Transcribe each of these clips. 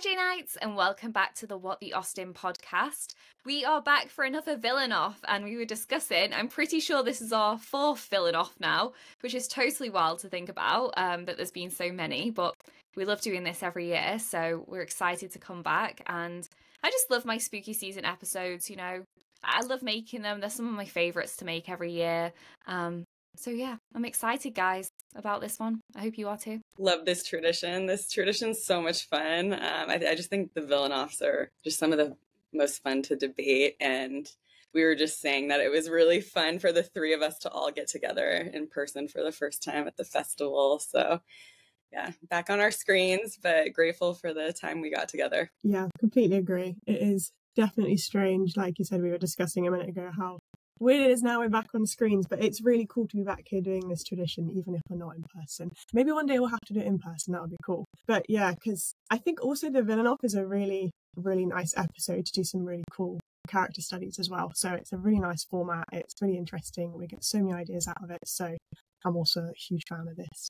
J Knights, and welcome back to the What the Austen podcast. We are back for another villain off, and we were discussing. I'm pretty sure this is our fourth villain off now, which is totally wild to think about. Um, that there's been so many, but we love doing this every year, so we're excited to come back. And I just love my spooky season episodes. You know, I love making them. They're some of my favorites to make every year. Um, so yeah, I'm excited, guys, about this one. I hope you are too. Love this tradition. This tradition's so much fun. Um, I, I, just think the villain offs are just some of the most fun to debate, and we were just saying that it was really fun for the three of us to all get together in person for the first time at the festival. So. Yeah, back on our screens, but grateful for the time we got together. Yeah, completely agree. It is definitely strange, like you said, we were discussing a minute ago, how weird it is now we're back on screens, but it's really cool to be back here doing this tradition, even if we're not in person. Maybe one day we'll have to do it in person. That would be cool. But yeah, because I think also the villain off is a really, really nice episode to do some really cool character studies as well. So it's a really nice format. It's really interesting. We get so many ideas out of it. So I'm also a huge fan of this.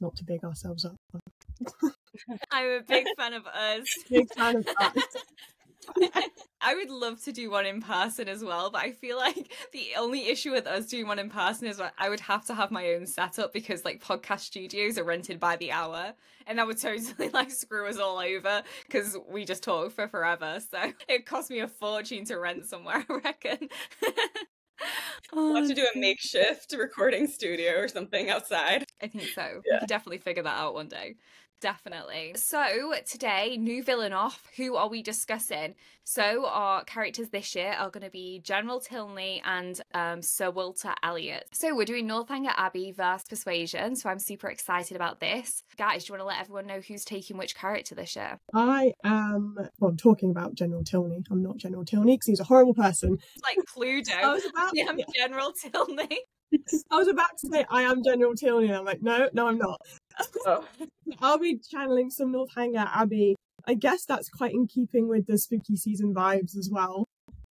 Not to big ourselves up. I'm a big fan of us. big fan of us. I would love to do one in person as well, but I feel like the only issue with us doing one in person is that I would have to have my own setup because like podcast studios are rented by the hour and that would totally like screw us all over because we just talk for forever. So it cost me a fortune to rent somewhere, I reckon. we'll have to do a oh, makeshift recording studio or something outside. I think so. Yeah. We could definitely figure that out one day. Definitely. So, today, new villain off. Who are we discussing? So, our characters this year are going to be General Tilney and um, Sir Walter Elliot. So, we're doing Northanger Abbey versus Persuasion. So, I'm super excited about this. Guys, do you want to let everyone know who's taking which character this year? I am, well, I'm talking about General Tilney. I'm not General Tilney because he's a horrible person. It's like Cluedo. I was about, yeah, I'm yeah. General Tilney. I was about to say I am General Tilney, and I'm like, no, no, I'm not. Oh. I'll be channeling some Northanger Abbey. I guess that's quite in keeping with the spooky season vibes as well.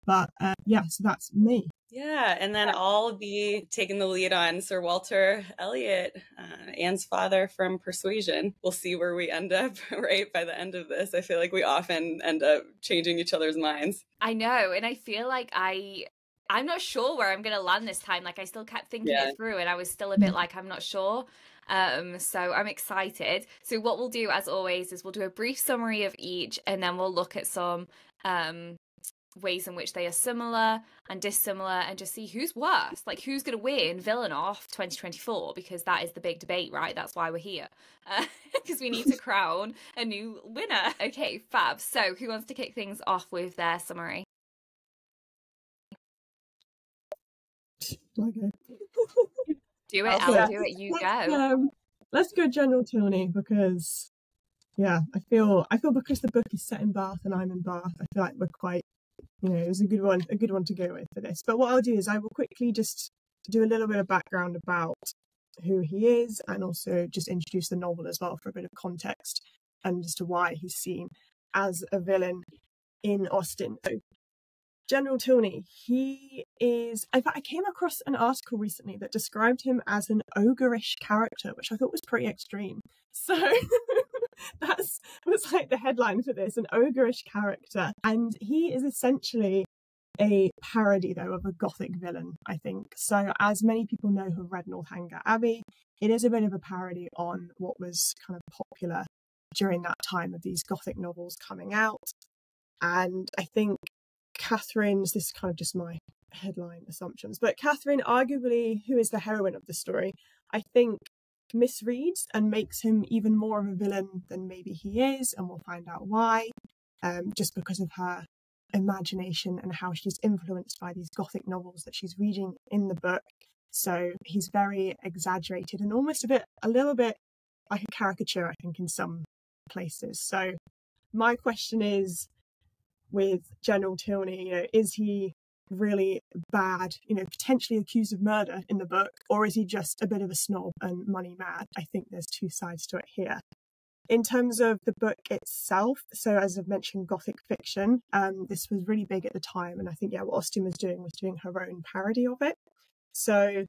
But uh, yeah, so that's me. Yeah, and then I'll be taking the lead on Sir Walter Elliot, uh, Anne's father from Persuasion. We'll see where we end up, right, by the end of this. I feel like we often end up changing each other's minds. I know, and I feel like I I'm not sure where I'm going to land this time. Like I still kept thinking yeah. it through and I was still a bit like I'm not sure. Um, so I'm excited. So what we'll do as always is we'll do a brief summary of each and then we'll look at some um ways in which they are similar and dissimilar and just see who's worse like who's going to win villain off 2024 because that is the big debate right that's why we're here because uh, we need to crown a new winner okay fab so who wants to kick things off with their summary Okay. do it, I'll do it. You let's, go. Um, let's go General Tilney because yeah, I feel I feel because the book is set in Bath and I'm in Bath, I feel like we're quite you know, it was a good one, a good one to go with for this. But what I'll do is I will quickly just do a little bit of background about who he is and also just introduce the novel as well for a bit of context and as to why he's seen as a villain in Austen. So General Tilney, he is. In fact, I came across an article recently that described him as an ogreish character, which I thought was pretty extreme. So that's was like the headline for this an ogreish character. And he is essentially a parody, though, of a gothic villain, I think. So, as many people know who've read Northanger Abbey, it is a bit of a parody on what was kind of popular during that time of these gothic novels coming out. And I think Catherine's, this is kind of just my headline assumptions, but Catherine, arguably, who is the heroine of the story, I think misreads and makes him even more of a villain than maybe he is, and we'll find out why, um, just because of her imagination and how she's influenced by these gothic novels that she's reading in the book. So he's very exaggerated and almost a bit, a little bit like a caricature, I think, in some places. So my question is with General Tilney. You know, is he really bad, you know, potentially accused of murder in the book, or is he just a bit of a snob and money mad? I think there's two sides to it here. In terms of the book itself, so as I've mentioned, Gothic fiction, um, this was really big at the time, and I think yeah, what Austen was doing was doing her own parody of it. So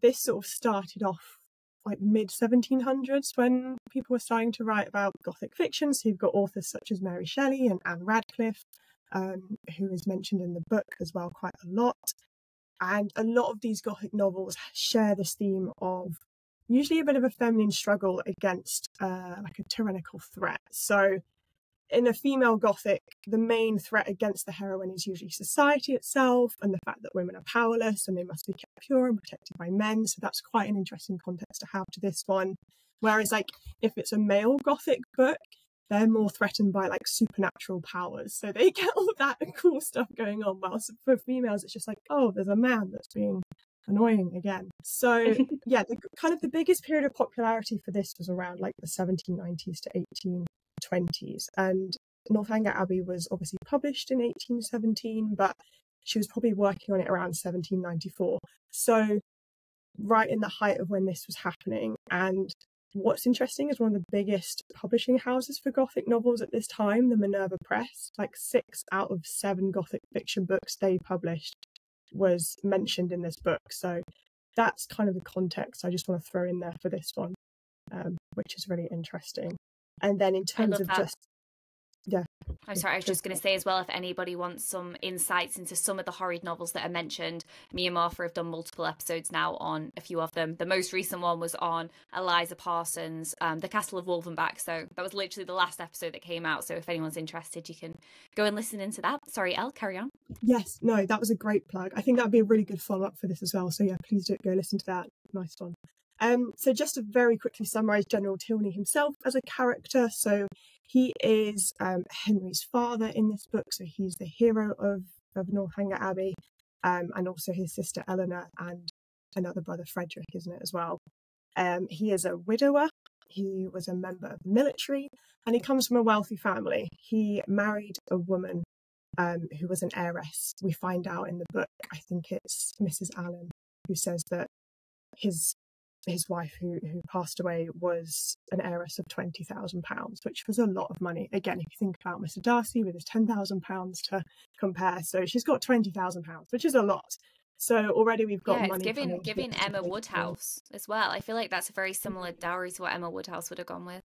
this sort of started off like mid 1700s when people were starting to write about Gothic fiction. So you've got authors such as Mary Shelley and Ann Radcliffe, um, who is mentioned in the book as well quite a lot. And a lot of these Gothic novels share this theme of usually a bit of a feminine struggle against uh, like a tyrannical threat. So in a female Gothic, the main threat against the heroine is usually society itself and the fact that women are powerless and they must be kept pure and protected by men. So that's quite an interesting context to have to this one. Whereas, like, if it's a male Gothic book, they're more threatened by like supernatural powers. So they get all that cool stuff going on. Whilst for females, it's just like, oh, there's a man that's being annoying again. So yeah, the, kind of the biggest period of popularity for this was around like the 1790s to 18 20s. And Northanger Abbey was obviously published in 1817, but she was probably working on it around 1794. So, right in the height of when this was happening. And what's interesting is one of the biggest publishing houses for Gothic novels at this time, the Minerva Press, like six out of seven Gothic fiction books they published was mentioned in this book. So, that's kind of the context I just want to throw in there for this one, um, which is really interesting. And then in terms of that. just yeah. I'm sorry, I was just going to say as well, if anybody wants some insights into some of the horrid novels that are mentioned, me and Martha have done multiple episodes now on a few of them. The most recent one was on Eliza Parsons, um, The Castle of Wolfenbach. So that was literally the last episode that came out. So if anyone's interested, you can go and listen into that. Sorry, Elle, carry on. Yes, no, that was a great plug. I think that would be a really good follow up for this as well. So yeah, please do go listen to that. Nice one. Um, so just to very quickly summarise General Tilney himself as a character. So he is um, Henry's father in this book. So he's the hero of, of Northanger Abbey, um, and also his sister Eleanor and another brother Frederick, isn't it as well? Um, he is a widower. He was a member of the military, and he comes from a wealthy family. He married a woman um, who was an heiress. We find out in the book, I think it's Mrs. Allen, who says that his his wife who who passed away was an heiress of twenty thousand pounds, which was a lot of money. Again, if you think about Mr. Darcy with his ten thousand pounds to compare, so she's got twenty thousand pounds, which is a lot. So already we've got yeah, money. giving giving Emma Woodhouse as well. I feel like that's a very similar dowry to what Emma Woodhouse would have gone with.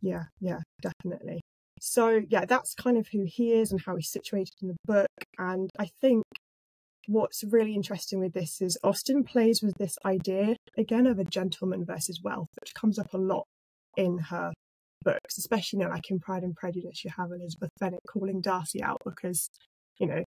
Yeah, yeah, definitely. So yeah, that's kind of who he is and how he's situated in the book. And I think what's really interesting with this is Austen plays with this idea again of a gentleman versus wealth, which comes up a lot in her books, especially you know, like in Pride and Prejudice, you have Elizabeth Bennet calling Darcy out because, you know,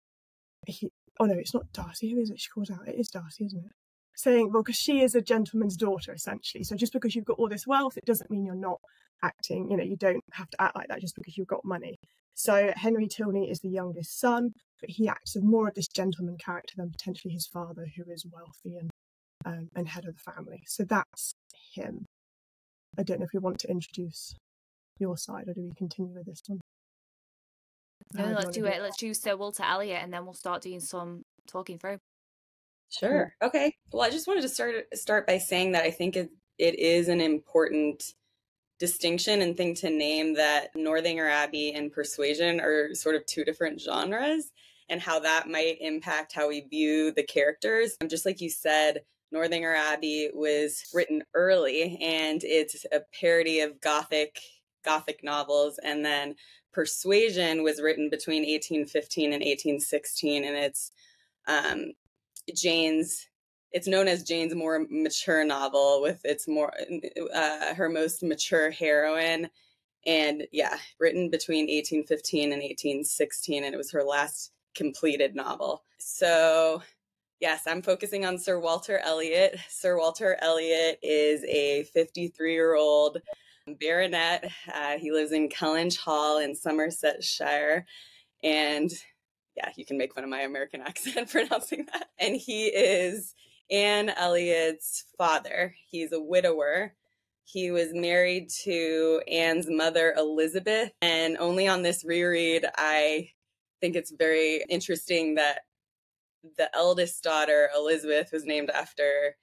he oh no, it's not Darcy, who is it she calls out? It is Darcy, isn't it? Saying, well, because she is a gentleman's daughter, essentially. So just because you've got all this wealth, it doesn't mean you're not acting, you know, you don't have to act like that just because you've got money. So Henry Tilney is the youngest son, but he acts as more of this gentleman character than potentially his father, who is wealthy and um, and head of the family. So that's him. I don't know if you want to introduce your side, or do we continue with this one? No, let's do it. Let's do Sir Walter Elliot, and then we'll start doing some talking through. Sure. Okay. Well, I just wanted to start start by saying that I think it, it is an important distinction and thing to name that Northanger Abbey and Persuasion are sort of two different genres and how that might impact how we view the characters. Just like you said, Northanger Abbey was written early and it's a parody of Gothic Gothic novels and then Persuasion was written between 1815 and 1816 and it's um, Jane's it's known as Jane's more mature novel with its more uh, her most mature heroine and yeah written between 1815 and 1816 and it was her last completed novel so yes i'm focusing on sir walter elliot sir walter elliot is a 53 year old baronet uh, he lives in kellynch hall in somersetshire and yeah you can make fun of my american accent pronouncing that and he is Anne Elliot's father. He's a widower. He was married to Anne's mother, Elizabeth. And only on this reread, I think it's very interesting that the eldest daughter, Elizabeth, was named after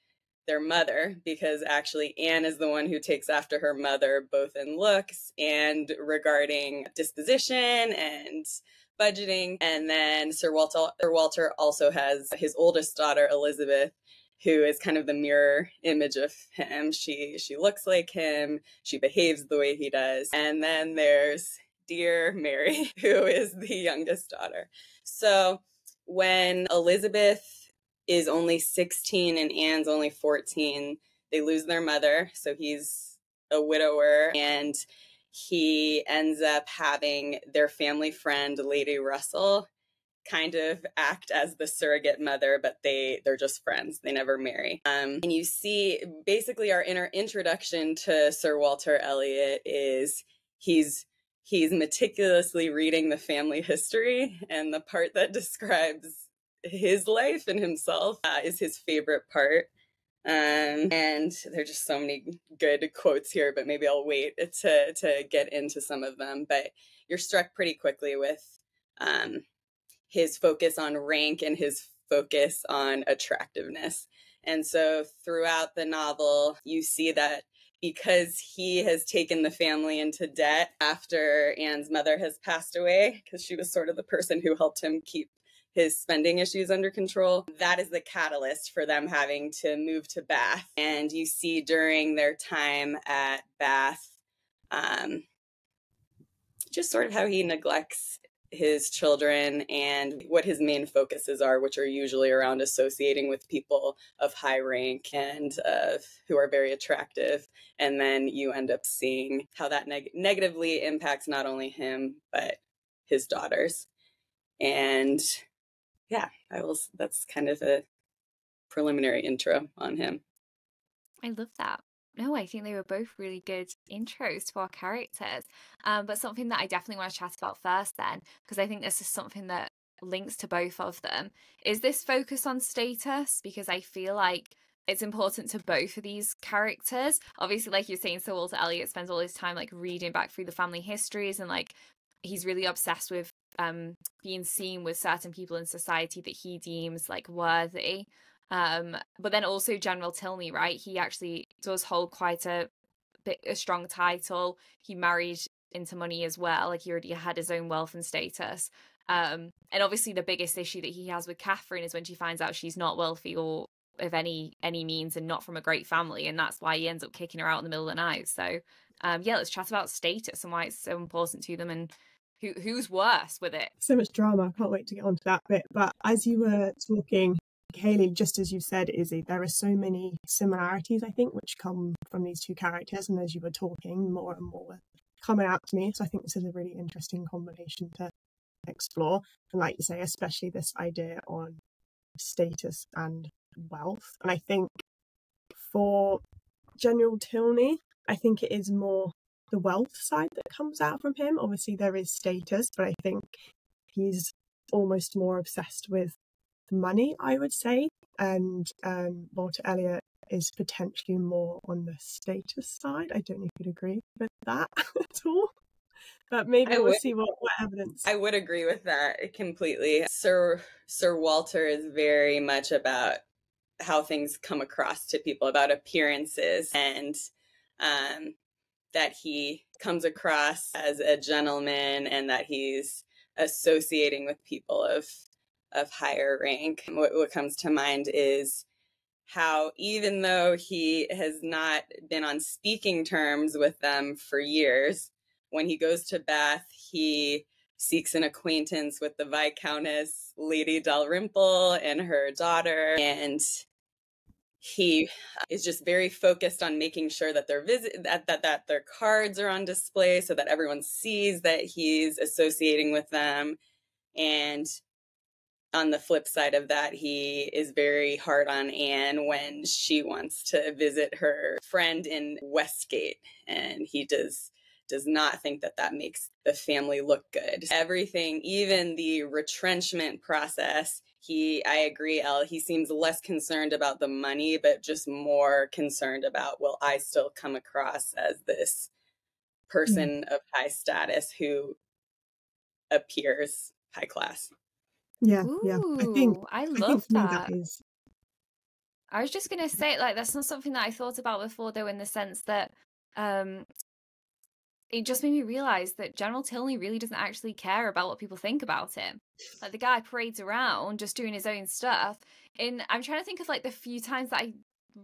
their mother because actually Anne is the one who takes after her mother, both in looks and regarding disposition and budgeting. And then Sir Walter, Sir Walter also has his oldest daughter, Elizabeth, who is kind of the mirror image of him. She she looks like him, she behaves the way he does. And then there's dear Mary, who is the youngest daughter. So when Elizabeth is only 16 and Anne's only 14, they lose their mother. So he's a widower and he ends up having their family friend, Lady Russell, kind of act as the surrogate mother, but they they're just friends. They never marry. Um, and you see, basically, our inner introduction to Sir Walter Elliot is he's he's meticulously reading the family history, and the part that describes his life and himself uh, is his favorite part. Um, and there's just so many good quotes here, but maybe I'll wait to to get into some of them. But you're struck pretty quickly with um, his focus on rank and his focus on attractiveness. And so throughout the novel, you see that because he has taken the family into debt after Anne's mother has passed away, because she was sort of the person who helped him keep his spending issues under control. That is the catalyst for them having to move to Bath. And you see during their time at Bath, um, just sort of how he neglects his children and what his main focuses are, which are usually around associating with people of high rank and uh, who are very attractive. And then you end up seeing how that neg- negatively impacts not only him, but his daughters. And yeah, I will, that's kind of a preliminary intro on him. I love that no, I think they were both really good intros to our characters. Um, but something that I definitely want to chat about first, then, because I think this is something that links to both of them, is this focus on status? Because I feel like it's important to both of these characters. Obviously, like you're saying, Sir Walter Elliot spends all his time like reading back through the family histories and like he's really obsessed with um being seen with certain people in society that he deems like worthy um, but then also General Tilney, right? He actually does hold quite a bit a strong title. He married into money as well. Like he already had his own wealth and status. Um, and obviously the biggest issue that he has with Catherine is when she finds out she's not wealthy or of any any means and not from a great family, and that's why he ends up kicking her out in the middle of the night. So um, yeah, let's chat about status and why it's so important to them and who who's worse with it. So much drama. I can't wait to get onto that bit. But as you were talking, Caily, just as you said, Izzy, there are so many similarities, I think, which come from these two characters. And as you were talking, more and more coming out to me. So I think this is a really interesting combination to explore. And like you say, especially this idea on status and wealth. And I think for General Tilney, I think it is more the wealth side that comes out from him. Obviously, there is status, but I think he's almost more obsessed with money, I would say. And um, Walter Elliot is potentially more on the status side. I don't know if you'd agree with that at all. But maybe we'll see what, what evidence. I would agree with that completely. Sir Sir Walter is very much about how things come across to people, about appearances, and um, that he comes across as a gentleman, and that he's associating with people of of higher rank. What, what comes to mind is how even though he has not been on speaking terms with them for years, when he goes to Bath, he seeks an acquaintance with the Viscountess Lady Dalrymple and her daughter. And he uh, is just very focused on making sure that their visit that, that that their cards are on display so that everyone sees that he's associating with them. And on the flip side of that, he is very hard on Anne when she wants to visit her friend in Westgate, and he does does not think that that makes the family look good. Everything, even the retrenchment process, he I agree, Elle, he seems less concerned about the money, but just more concerned about will I still come across as this person mm. of high status who appears high class. Yeah, Ooh, yeah. I think I love I that. that is... I was just gonna say, like, that's not something that I thought about before, though, in the sense that um it just made me realize that General Tilney really doesn't actually care about what people think about him. Like the guy parades around just doing his own stuff. And I'm trying to think of like the few times that I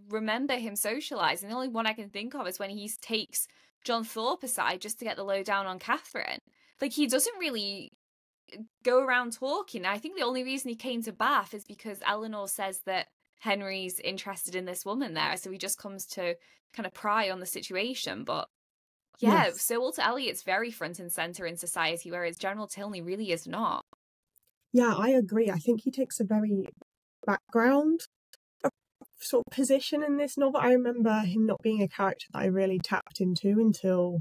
remember him socializing. The only one I can think of is when he takes John Thorpe aside just to get the lowdown on Catherine. Like he doesn't really go around talking. I think the only reason he came to Bath is because Eleanor says that Henry's interested in this woman there, so he just comes to kind of pry on the situation. But yeah, yes. Sir Walter Elliot's very front and center in society, whereas General Tilney really is not. Yeah, I agree. I think he takes a very background uh, sort of position in this novel. I remember him not being a character that I really tapped into until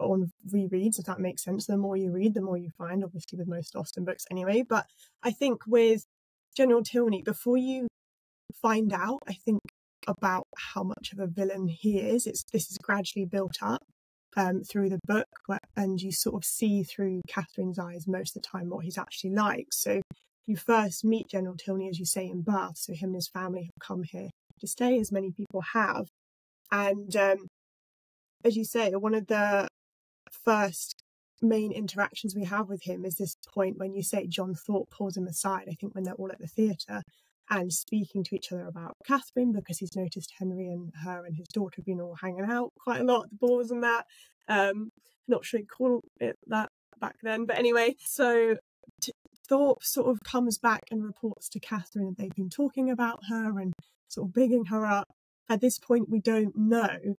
on rereads, if that makes sense. The more you read, the more you find, obviously, with most Austen books anyway. But I think with General Tilney, before you find out, I think, about how much of a villain he is, it's this is gradually built up um, through the book, and you sort of see through Catherine's eyes most of the time what he's actually like. So you first meet General Tilney, as you say, in Bath. So him and his family have come here to stay, as many people have. And um, as you say, one of the first main interactions we have with him is this point when you say John Thorpe pulls him aside, I think when they're all at the theatre and speaking to each other about Catherine because he's noticed Henry and her and his daughter have been all hanging out quite a lot the balls and that. Um, not sure he'd call it that back then, but anyway, so Thorpe sort of comes back and reports to Catherine that they've been talking about her and sort of bigging her up. At this point, we don't know,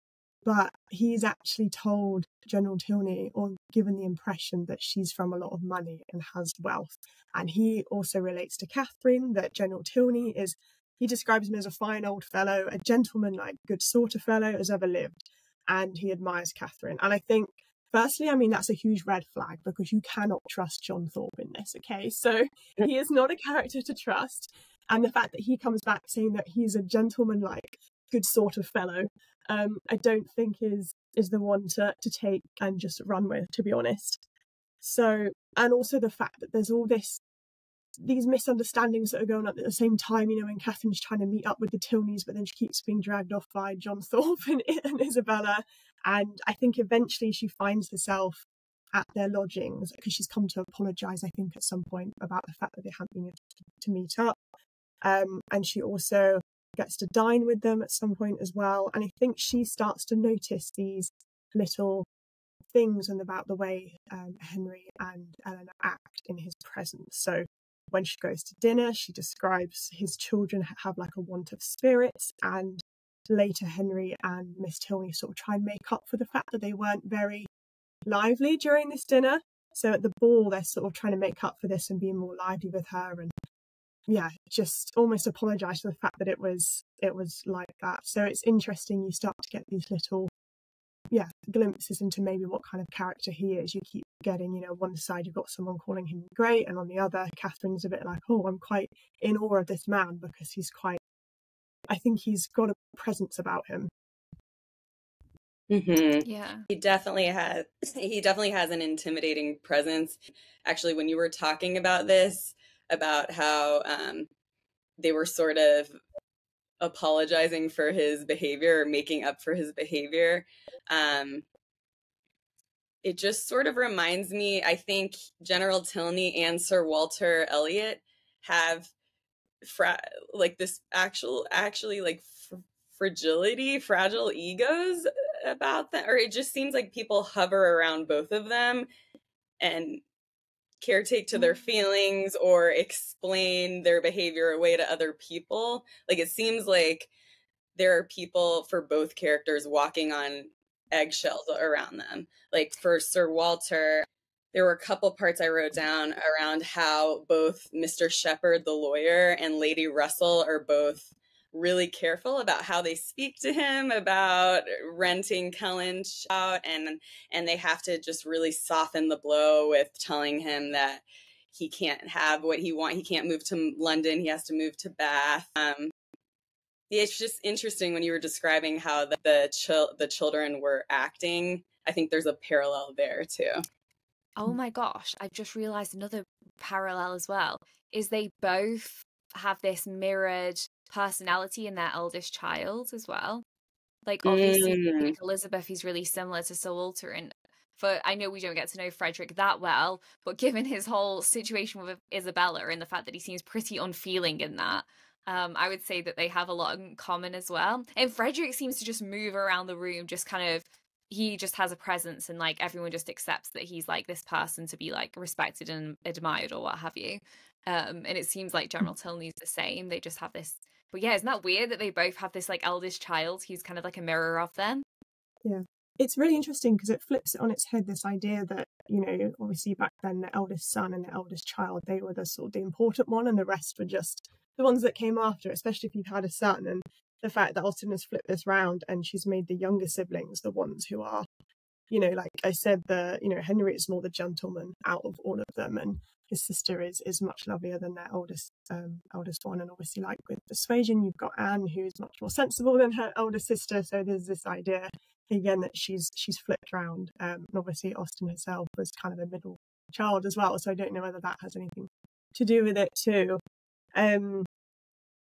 but he's actually told General Tilney or given the impression that she's from a lot of money and has wealth. And he also relates to Catherine that General Tilney is, he describes him as a fine old fellow, a gentleman like good sort of fellow as ever lived. And he admires Catherine. And I think Firstly, I mean, that's a huge red flag because you cannot trust John Thorpe in this, okay? So he is not a character to trust. And the fact that he comes back saying that he's a gentleman like good sort of fellow, um, I don't think is is the one to, to take and just run with, to be honest. So and also the fact that there's all this these misunderstandings that are going on at the same time, you know, when Catherine's trying to meet up with the Tilneys, but then she keeps being dragged off by John Thorpe and, and Isabella. And I think eventually she finds herself at their lodgings because she's come to apologize, I think, at some point about the fact that they haven't been able to, to meet up. Um, and she also gets to dine with them at some point as well. And I think she starts to notice these little things and about the way um, Henry and Eleanor act in his presence. So when she goes to dinner, she describes his children have like a want of spirits, and later Henry and Miss Tilney sort of try and make up for the fact that they weren't very lively during this dinner. So at the ball, they're sort of trying to make up for this and being more lively with her, and yeah, just almost apologise for the fact that it was it was like that. So it's interesting. You start to get these little yeah, glimpses into maybe what kind of character he is. You keep getting, you know, one side you've got someone calling him great, and on the other, Catherine's a bit like, oh, I'm quite in awe of this man because he's quite, I think he's got a presence about him. Mm-hmm. Yeah, he definitely has. He definitely has an intimidating presence. Actually, when you were talking about this, about how um, they were sort of apologizing for his behavior or making up for his behavior. Um, it just sort of reminds me, I think General Tilney and Sir Walter Elliot have like this actual, actually like fr- fragility, fragile egos about that. or it just seems like people hover around both of them and caretake to their mm. feelings or explain their behavior away to other people. Like it seems like there are people for both characters walking on eggshells around them. Like for Sir Walter, there were a couple parts I wrote down around how both Mr. Shepherd, the lawyer, and Lady Russell are both really careful about how they speak to him about renting Kellynch out and and they have to just really soften the blow with telling him that he can't have what he want he can't move to London he has to move to Bath. Um it's just interesting when you were describing how the the, chil- the children were acting. I think there's a parallel there too. Oh my gosh, I just realized another parallel as well is they both have this mirrored personality in their eldest child as well. Like obviously mm. Elizabeth is really similar to Sir Walter and for I know we don't get to know Frederick that well, but given his whole situation with Isabella and the fact that he seems pretty unfeeling in that, um, I would say that they have a lot in common as well. And Frederick seems to just move around the room, just kind of he just has a presence and like everyone just accepts that he's like this person to be like respected and admired or what have you. Um, and it seems like General Tilney's the same. They just have this but yeah, isn't that weird that they both have this like eldest child who's kind of like a mirror of them? Yeah. It's really interesting because it flips it on its head this idea that, you know, obviously back then the eldest son and the eldest child, they were the sort of the important one and the rest were just the ones that came after, especially if you've had a son. And the fact that Austen has flipped this round and she's made the younger siblings the ones who are, you know, like I said, the, you know, Henry is more the gentleman out of all of them. And his sister is is much lovelier than their oldest um, eldest one. And obviously, like with Persuasion, you've got Anne, who is much more sensible than her older sister. So there's this idea again that she's she's flipped around. Um, and obviously, Austen herself was kind of a middle child as well. So I don't know whether that has anything to do with it too. Um,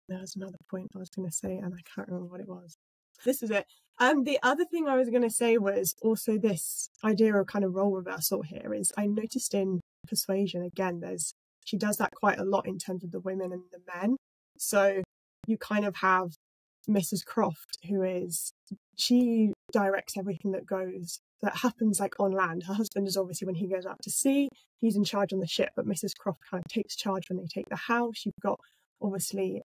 there was another point I was going to say, and I can't remember what it was. This is it. Um, the other thing I was going to say was also this idea of kind of role reversal here is I noticed in persuasion again there's she does that quite a lot in terms of the women and the men. So you kind of have mrs croft who is she directs everything that goes that happens like on land. Her husband is obviously when he goes out to sea he's in charge on the ship but mrs croft kind of takes charge when they take the house. You've got obviously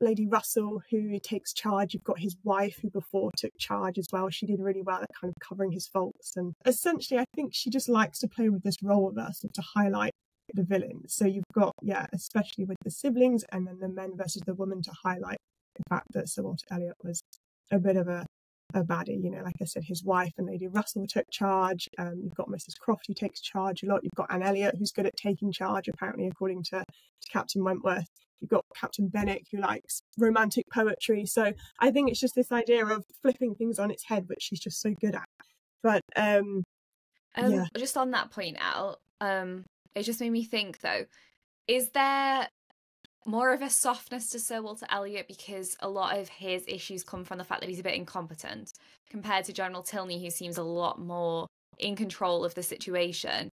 Lady Russell, who takes charge. You've got his wife, who before took charge as well. She did really well at kind of covering his faults. And essentially, I think she just likes to play with this role reversal to highlight the villain. So you've got, yeah, especially with the siblings, and then the men versus the woman to highlight the fact that Sir Walter Elliot was a bit of a a baddie. You know, like I said, his wife and Lady Russell took charge. Um, you've got Mrs. Croft who takes charge a lot. You've got Anne Elliot who's good at taking charge, apparently, according to, to Captain Wentworth. You've got Captain Benwick who likes romantic poetry. So I think it's just this idea of flipping things on its head, which she's just so good at. But um, um yeah. just on that point, Al, um, it just made me think though, is there more of a softness to Sir Walter Elliot because a lot of his issues come from the fact that he's a bit incompetent compared to General Tilney, who seems a lot more in control of the situation.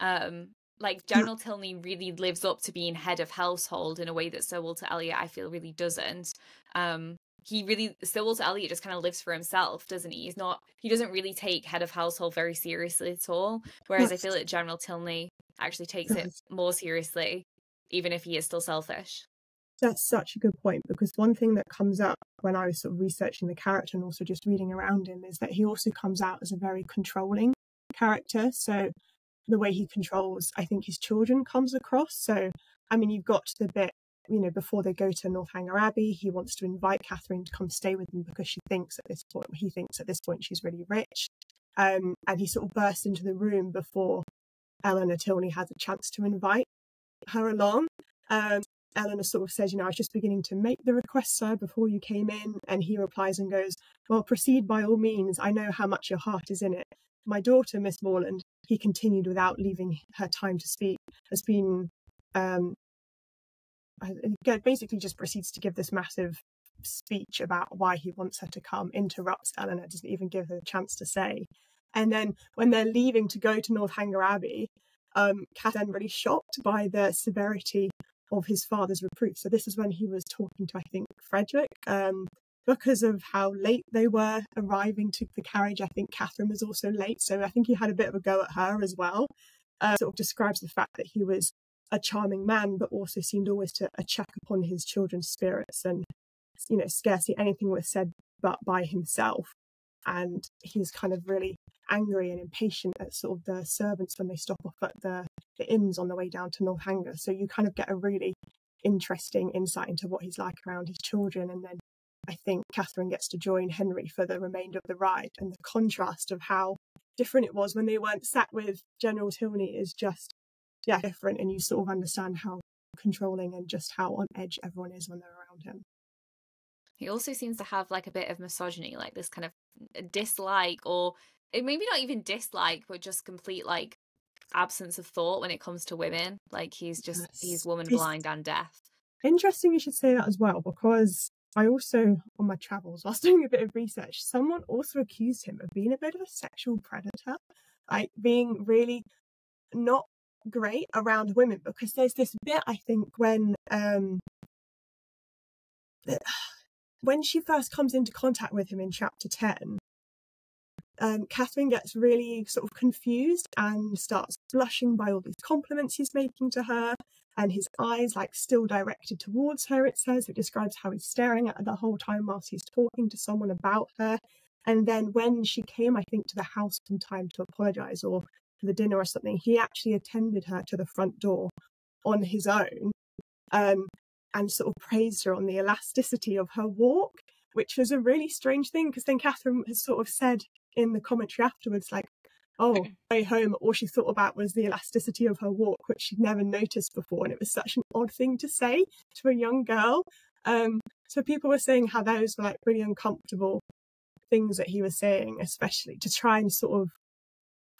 Um, like General Tilney really lives up to being head of household in a way that Sir Walter Elliot I feel really doesn't. Um he really Sir Walter Elliot just kind of lives for himself, doesn't he? He's not he doesn't really take head of household very seriously at all. Whereas I feel that General Tilney actually takes it more seriously, even if he is still selfish. That's such a good point because one thing that comes up when I was sort of researching the character and also just reading around him is that he also comes out as a very controlling character. So the way he controls, I think, his children comes across. So, I mean, you've got the bit, you know, before they go to Northanger Abbey, he wants to invite Catherine to come stay with them because she thinks at this point, he thinks at this point she's really rich. Um, and he sort of bursts into the room before Eleanor Tilney has a chance to invite her along. Um, Eleanor sort of says, you know, I was just beginning to make the request, sir, before you came in. And he replies and goes, well, proceed by all means. I know how much your heart is in it. My daughter, Miss Morland, he continued without leaving her time to speak, has been um, basically just proceeds to give this massive speech about why he wants her to come, interrupts Eleanor, doesn't even give her a chance to say. And then when they're leaving to go to Northanger Abbey, um, Catherine really shocked by the severity of his father's reproof. So this is when he was talking to, I think, Frederick, um, because of how late they were arriving to the carriage. I think Catherine was also late, so I think he had a bit of a go at her as well. Uh, sort of describes the fact that he was a charming man, but also seemed always to a check upon his children's spirits, and you know, scarcely anything was said but by himself. And he's kind of really angry and impatient at sort of the servants when they stop off at the, the inns on the way down to Northanger. So you kind of get a really interesting insight into what he's like around his children, and then I think Catherine gets to join Henry for the remainder of the ride. And the contrast of how different it was when they weren't sat with General Tilney is just, yeah, different. And you sort of understand how controlling and just how on edge everyone is when they're around him. He also seems to have like a bit of misogyny, like this kind of uh, dislike, or eh, maybe not even dislike, but just complete like absence of thought when it comes to women. Like he's just, yes. he's woman blind and deaf. Interesting you should say that as well, because I also, on my travels, whilst doing a bit of research, someone also accused him of being a bit of a sexual predator, like being really not great around women. Because there's this bit, I think, when um, when she first comes into contact with him in chapter 10, um, Catherine gets really sort of confused and starts blushing by all these compliments he's making to her. And his eyes, like, still directed towards her, it says. It describes how he's staring at her the whole time whilst he's talking to someone about her. And then when she came, I think, to the house from time to apologize or for the dinner or something, he actually attended her to the front door on his own um, and sort of praised her on the elasticity of her walk, which was a really strange thing because then Catherine has sort of said in the commentary afterwards, like, oh, way home, all she thought about was the elasticity of her walk, which she'd never noticed before. And it was such an odd thing to say to a young girl. Um, so people were saying how those were like really uncomfortable things that he was saying, especially to try and sort of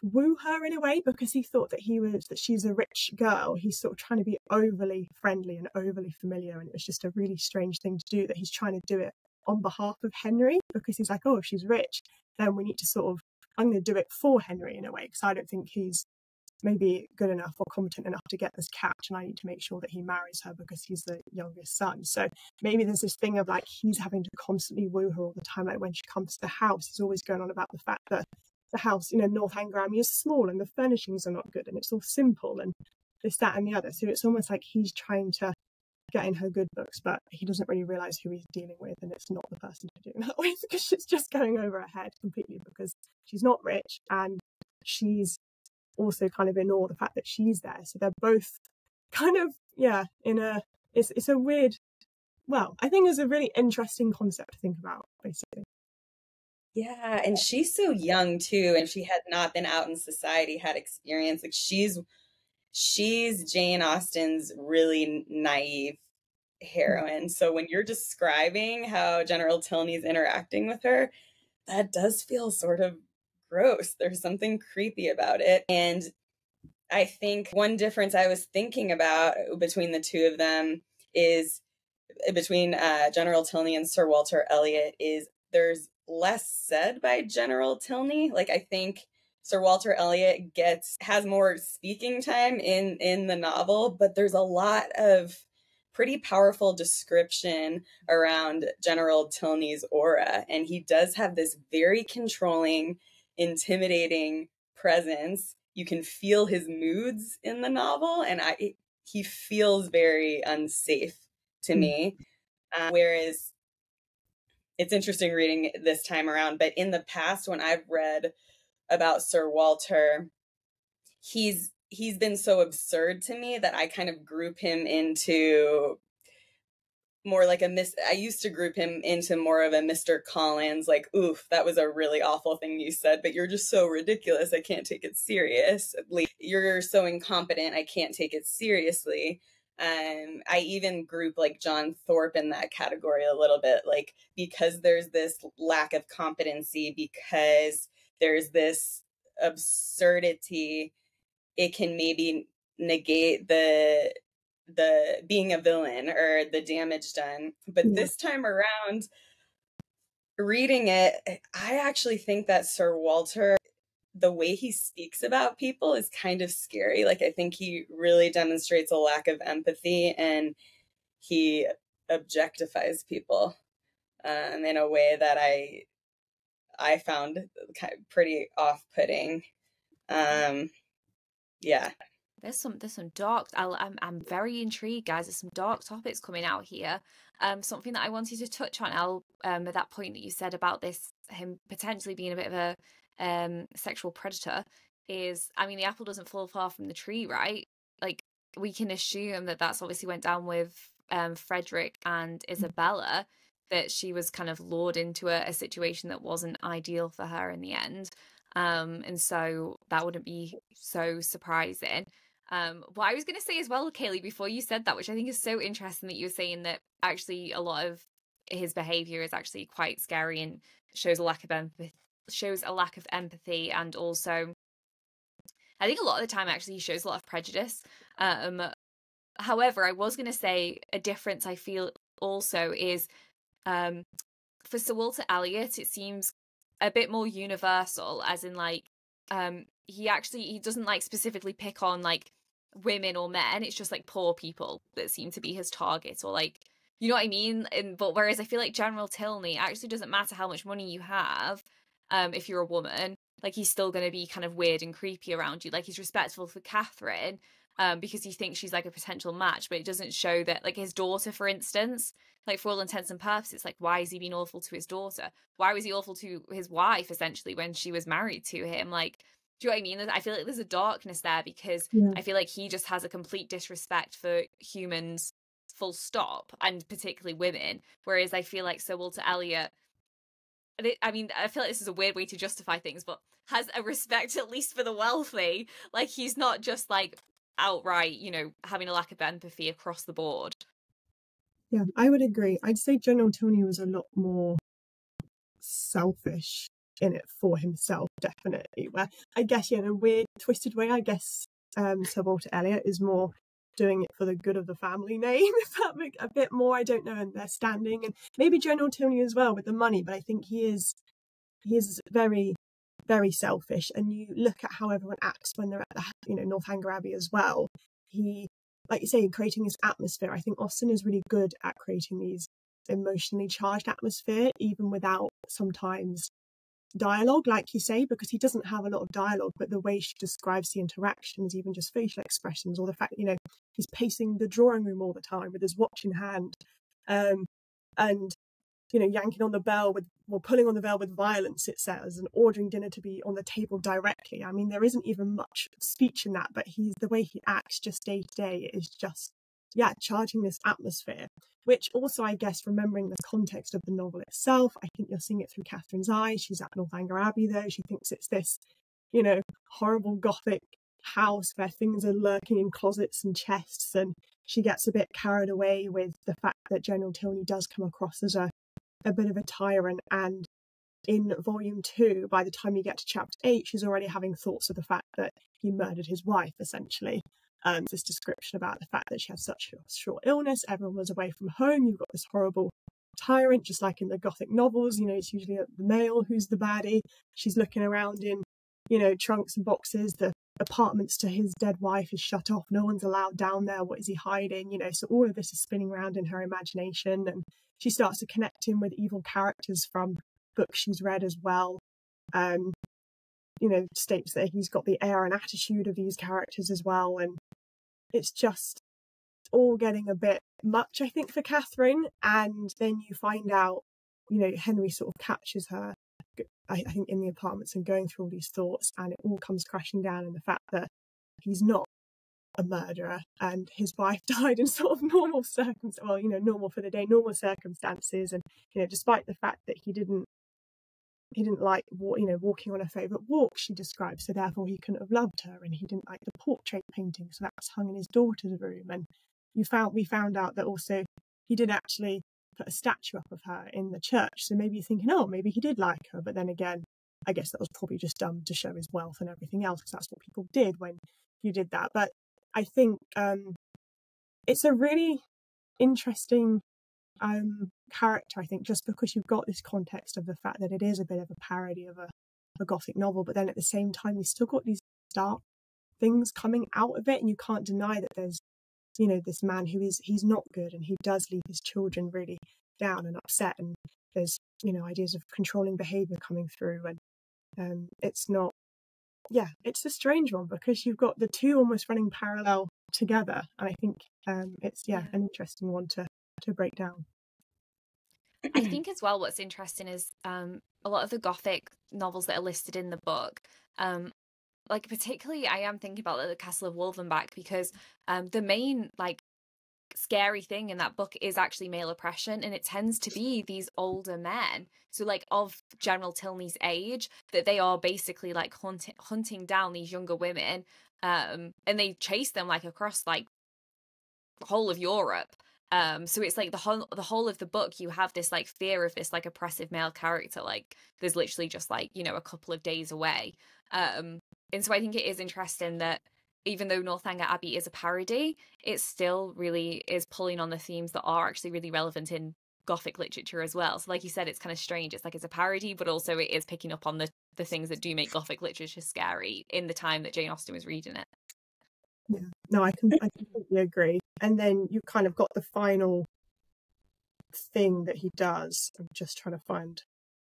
woo her in a way because he thought that he was that she's a rich girl he's sort of trying to be overly friendly and overly familiar and it was just a really strange thing to do that he's trying to do it on behalf of henry because he's like oh if she's rich then we need to sort of i'm going to do it for henry in a way because i don't think he's maybe good enough or competent enough to get this catch and i need to make sure that he marries her because he's the youngest son so maybe there's this thing of like he's having to constantly woo her all the time like when she comes to the house he's always going on about the fact that the house, you know, Northanger Abbey is small and the furnishings are not good and it's all simple and this, that, and the other. So it's almost like he's trying to get in her good books, but he doesn't really realize who he's dealing with, and it's not the person to do that with because she's just going over her head completely because she's not rich and she's also kind of in awe the fact that she's there. So they're both kind of yeah in a it's it's a weird. Well, I think it's a really interesting concept to think about, basically. Yeah, and she's so young too, and she had not been out in society, had experience. Like she's she's Jane Austen's really naive hmm. heroine. So when you're describing how General Tilney's interacting with her, that does feel sort of gross. There's something creepy about it. And I think one difference I was thinking about uh, between the two of them is uh, between uh, General Tilney and Sir Walter Elliot is there's less said by General Tilney. Like I think Sir Walter Elliot gets has more speaking time in in the novel, but there's a lot of pretty powerful description around General Tilney's aura and he does have this very controlling, intimidating presence. You can feel his moods in the novel and I he feels very unsafe to hmm. me. Uh, whereas it's interesting reading this time around. But in the past, when I've read about Sir Walter, he's he's been so absurd to me that I kind of group him into more like a miss I used to group him into more of a Mr. Collins like oof that was a really awful thing you said but you're just so ridiculous I can't take it seriously you're so incompetent I can't take it seriously um, I even group like John Thorpe in that category a little bit, like because there's this lack of competency, because there's this absurdity, it can maybe negate the the being a villain or the damage done. But yeah. this time around, reading it, I actually think that Sir Walter the way he speaks about people is kind of scary. Like I think he really demonstrates a lack of empathy and he objectifies people um, in a way that I I found kind of pretty off-putting. Um, yeah. There's some there's some dark. i am I'm, I'm very intrigued, guys. There's some dark topics coming out here. Um, something that I wanted to touch on. Al, um, at that point that you said about this him potentially being a bit of a um sexual predator is i mean the apple doesn't fall far from the tree right like we can assume that that's obviously went down with um frederick and mm. isabella that she was kind of lured into a, a situation that wasn't ideal for her in the end um and so that wouldn't be so surprising um what i was going to say as well Caily before you said that which i think is so interesting that you were saying that actually a lot of his behavior is actually quite scary and shows a lack of empathy shows a lack of empathy and also I think a lot of the time actually he shows a lot of prejudice. Um, however, I was going to say a difference I feel also is um for Sir Walter Elliot, it seems a bit more universal, as in like um he actually he doesn't like specifically pick on like women or men. It's just like poor people that seem to be his target, or like you know what I mean. And but whereas I feel like General Tilney actually doesn't matter how much money you have, um, if you're a woman, like he's still going to be kind of weird and creepy around you. Like he's respectful for Catherine, um, because he thinks she's like a potential match, but it doesn't show that like his daughter, for instance, like for all intents and purposes, like why is he being awful to his daughter? Why was he awful to his wife essentially when she was married to him? Like, do you know what I mean? I feel like there's a darkness there because yeah. I feel like he just has a complete disrespect for humans, full stop, and particularly women. Whereas I feel like Sir Walter Elliot, I mean, I feel like this is a weird way to justify things, but has a respect at least for the wealthy. Like he's not just like outright, you know, having a lack of empathy across the board. Yeah, I would agree. I'd say General Tilney was a lot more selfish in it for himself, definitely. Where I guess, yeah, in a weird, twisted way, I guess um, Sir Walter Elliot is more doing it for the good of the family name, if that a bit more, I don't know, and their standing, and maybe General Tilney as well with the money, but I think he is he is very very selfish. And you look at how everyone acts when they're at the, you know, Northanger Abbey as well. He, like you say, creating this atmosphere. I think Austen is really good at creating these emotionally charged atmosphere, even without sometimes dialogue, like you say, because he doesn't have a lot of dialogue, but the way she describes the interactions, even just facial expressions, or the fact, you know, he's pacing the drawing room all the time with his watch in hand. Um, and you know, yanking on the bell with, well, pulling on the bell with violence, it says, and ordering dinner to be on the table directly. I mean, there isn't even much speech in that, but he's the way he acts just day to day is just, yeah, charging this atmosphere. Which also, I guess, remembering the context of the novel itself, I think you're seeing it through Catherine's eyes. She's at Northanger Abbey, though. She thinks it's this, you know, horrible gothic house where things are lurking in closets and chests and she gets a bit carried away with the fact that General Tilney does come across as a a bit of a tyrant and in volume two, by the time you get to chapter eight, she's already having thoughts of the fact that he murdered his wife, essentially. Um, this description about the fact that she had such a short illness, everyone was away from home, you've got this horrible tyrant, just like in the Gothic novels, you know, it's usually the male who's the baddie. She's looking around in, you know, trunks and boxes. The apartments to his dead wife is shut off. No one's allowed down there. What is he hiding? You know, so all of this is spinning around in her imagination. And she starts to connect him with evil characters from books she's read as well. Um, you know, states that he's got the air and attitude of these characters as well. And it's just all getting a bit much, I think, for Catherine. And then you find out, you know, Henry sort of catches her, I, I think, in the apartments and going through all these thoughts. And it all comes crashing down in the fact that he's not a murderer and his wife died in sort of normal circumstances well you know normal for the day normal circumstances and you know despite the fact that he didn't he didn't like you know walking on a favorite walk she described so therefore he couldn't have loved her and he didn't like the portrait painting so that was hung in his daughter's room and you found we found out that also he did actually put a statue up of her in the church so maybe you're thinking oh maybe he did like her but then again I guess that was probably just done to show his wealth and everything else because that's what people did when you did that. But I think um, it's a really interesting um, character, I think, just because you've got this context of the fact that it is a bit of a parody of a, a gothic novel, but then at the same time, you've still got these dark things coming out of it, and you can't deny that there's, you know, this man who is he's not good, and he does leave his children really down and upset, and there's you know ideas of controlling behavior coming through, and um, it's not yeah, it's a strange one because you've got the two almost running parallel together, and I think um, it's yeah an interesting one to to break down. I think as well, what's interesting is um, a lot of the gothic novels that are listed in the book. Like particularly, I am thinking about the Castle of Wolfenbach because um, the main like scary thing in that book is actually male oppression and it tends to be these older men so like of general tilney's age that they are basically like hunting hunting down these younger women um and they chase them like across like the whole of europe um so it's like the whole the whole of the book you have this like fear of this like oppressive male character like there's literally just like you know a couple of days away um and so i think it is interesting that even though Northanger Abbey is a parody, it still really is pulling on the themes that are actually really relevant in gothic literature as well. So like you said, it's kind of strange. It's like it's a parody, but also it is picking up on the the things that do make gothic literature scary in the time that Jane Austen was reading it. Yeah, no, I can I completely agree. And then you kind of got the final thing that he does. I'm just trying to find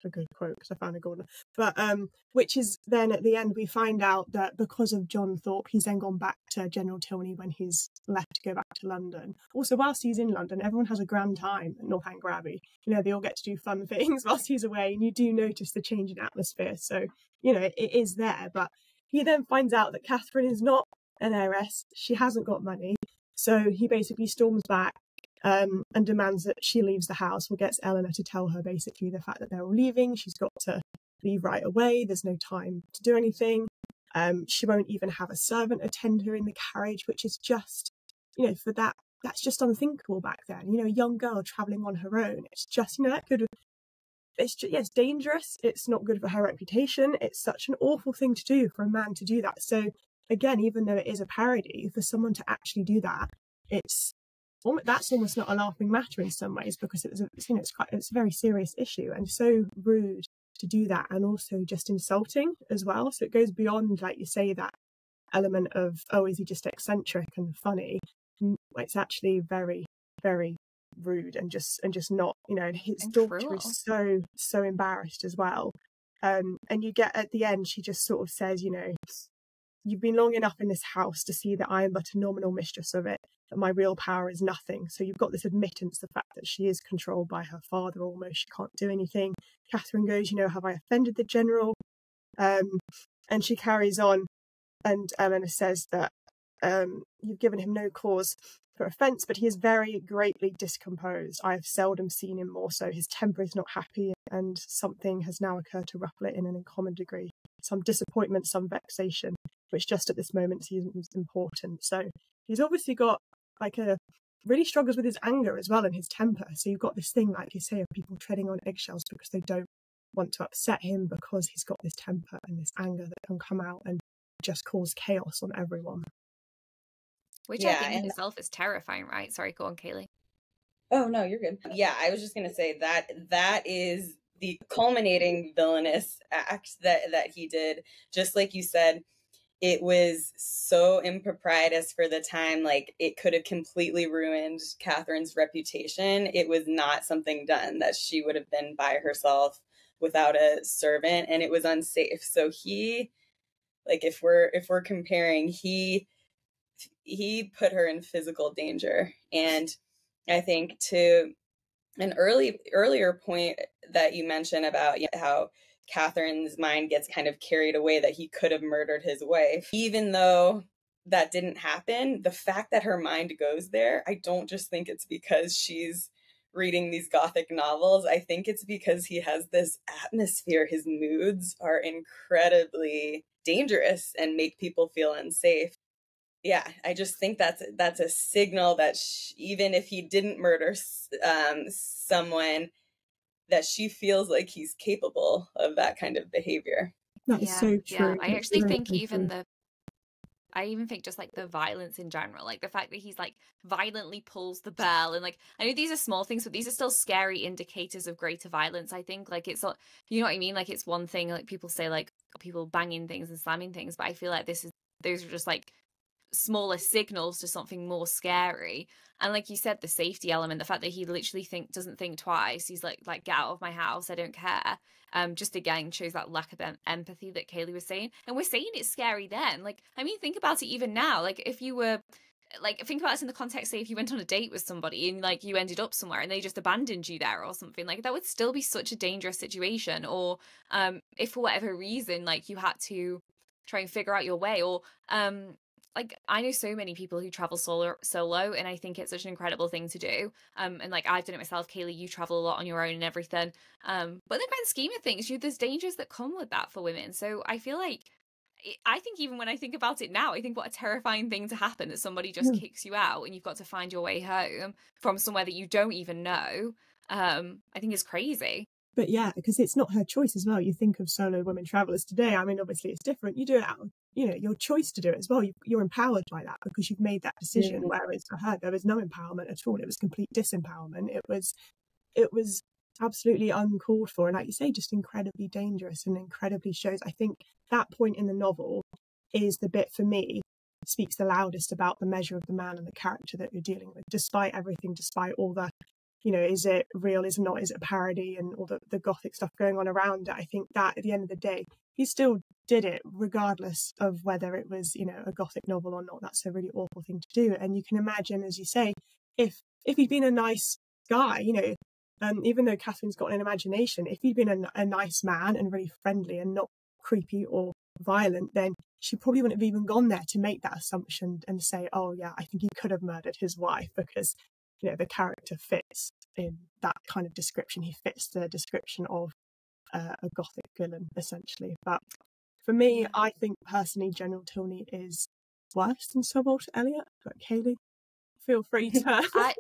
a good quote because I found a good one. But um, which is then at the end we find out that because of John Thorpe, he's then gone back to General Tilney when he's left to go back to London. Also, whilst he's in London, everyone has a grand time at Northanger Abbey. You know, they all get to do fun things whilst he's away, and you do notice the change in atmosphere. So you know, it is there. But he then finds out that Catherine is not an heiress; she hasn't got money. So he basically storms back um, and demands that she leaves the house or gets Eleanor to tell her basically the fact that they're all leaving. She's got to leave right away. There's no time to do anything. Um, she won't even have a servant attend her in the carriage, which is just, you know, for that, that's just unthinkable back then. You know, a young girl traveling on her own. It's just, you know, that could it's just, yeah, dangerous. It's not good for her reputation. It's such an awful thing to do for a man to do that. So, again, even though it is a parody, for someone to actually do that, it's that's almost not a laughing matter in some ways because it was a, you know it's quite it's a very serious issue and so rude to do that and also just insulting as well. So it goes beyond like you say that element of oh is he just eccentric and funny? It's actually very very rude and just and just not you know his and daughter cruel. is so so embarrassed as well. Um and you get at the end she just sort of says you know you've been long enough in this house to see that I am but a nominal mistress of it that my real power is nothing. So you've got this admittance, the fact that she is controlled by her father almost. She can't do anything. Catherine goes, You know, have I offended the general? Um, and she carries on, and Eleanor says that um, you've given him no cause for offence, but he is very greatly discomposed. I have seldom seen him more so. His temper is not happy, and something has now occurred to ruffle it in an uncommon degree. Some disappointment, some vexation, which just at this moment seems important. So he's obviously got like a really struggles with his anger as well and his temper. So you've got this thing, like you say, of people treading on eggshells because they don't want to upset him because he's got this temper and this anger that can come out and just cause chaos on everyone. Which yeah, I think in itself is terrifying, right? Sorry, go on, Caily. Oh no, you're good. Yeah, I was just gonna say that that is the culminating villainous act that that he did. Just like you said, it was so improprietous for the time. Like it could have completely ruined Catherine's reputation. It was not something done that she would have been by herself without a servant and it was unsafe. So he like if we're if we're comparing, he he put her in physical danger. And I think to an early earlier point that you mentioned about you know, how Catherine's mind gets kind of carried away that he could have murdered his wife. Even though that didn't happen, the fact that her mind goes there, I don't just think it's because she's reading these gothic novels. I think it's because he has this atmosphere. His moods are incredibly dangerous and make people feel unsafe. Yeah, I just think that's that's a signal that she, even if he didn't murder um, someone, that she feels like he's capable of that kind of behavior. That is yeah, so true. Yeah, I actually think even the I even think just like the violence in general, like the fact that he's like violently pulls the bell and like I know these are small things, but these are still scary indicators of greater violence. I think like it's not, you know what I mean? Like it's one thing like people say like people banging things and slamming things, but I feel like this is those are just like smaller signals to something more scary. And like you said the safety element the fact that he literally think doesn't think twice. He's like like get out of my house i don't care. Um just again shows that lack of em- empathy that Caily was saying. And we're saying it's scary then. Like i mean think about it even now. Like if you were like think about it in the context say if you went on a date with somebody and like you ended up somewhere and they just abandoned you there or something like that would still be such a dangerous situation. Or um if for whatever reason like you had to try and figure out your way or um like I know so many people who travel solo solo and I think it's such an incredible thing to do. Um and like I've done it myself, Caily, you travel a lot on your own and everything. Um but in the grand scheme of things, you there's dangers that come with that for women. So I feel like I think even when I think about it now, I think what a terrifying thing to happen that somebody just mm. kicks you out and you've got to find your way home from somewhere that you don't even know. Um, I think is crazy. But yeah, because it's not her choice as well. You think of solo women travelers today. I mean, obviously it's different. You do it out you know your choice to do it as well. You, are empowered by that because you've made that decision. Yeah. Whereas for her, there was no empowerment at all. It was complete disempowerment. It was it was absolutely uncalled for and like you say just incredibly dangerous and incredibly shows i think that point in the novel is the bit for me speaks the loudest about the measure of the man and the character that you're dealing with despite everything despite all the you know is it real is it not? Is it a parody? And all the, the gothic stuff going on around it. I think that at the end of the day he still did it regardless of whether it was you know a gothic novel or not. That's a really awful thing to do. And you can imagine as you say if if he'd been a nice guy you know um, even though Catherine's got an imagination, if he'd been a, a nice man and really friendly and not creepy or violent, then she probably wouldn't have even gone there to make that assumption and say, oh, yeah, I think he could have murdered his wife because, you know, the character fits in that kind of description. He fits the description of uh, a gothic villain, essentially. But for me, I think personally, General Tilney is worse than Sir Walter Elliot. But Caily, feel free to. I,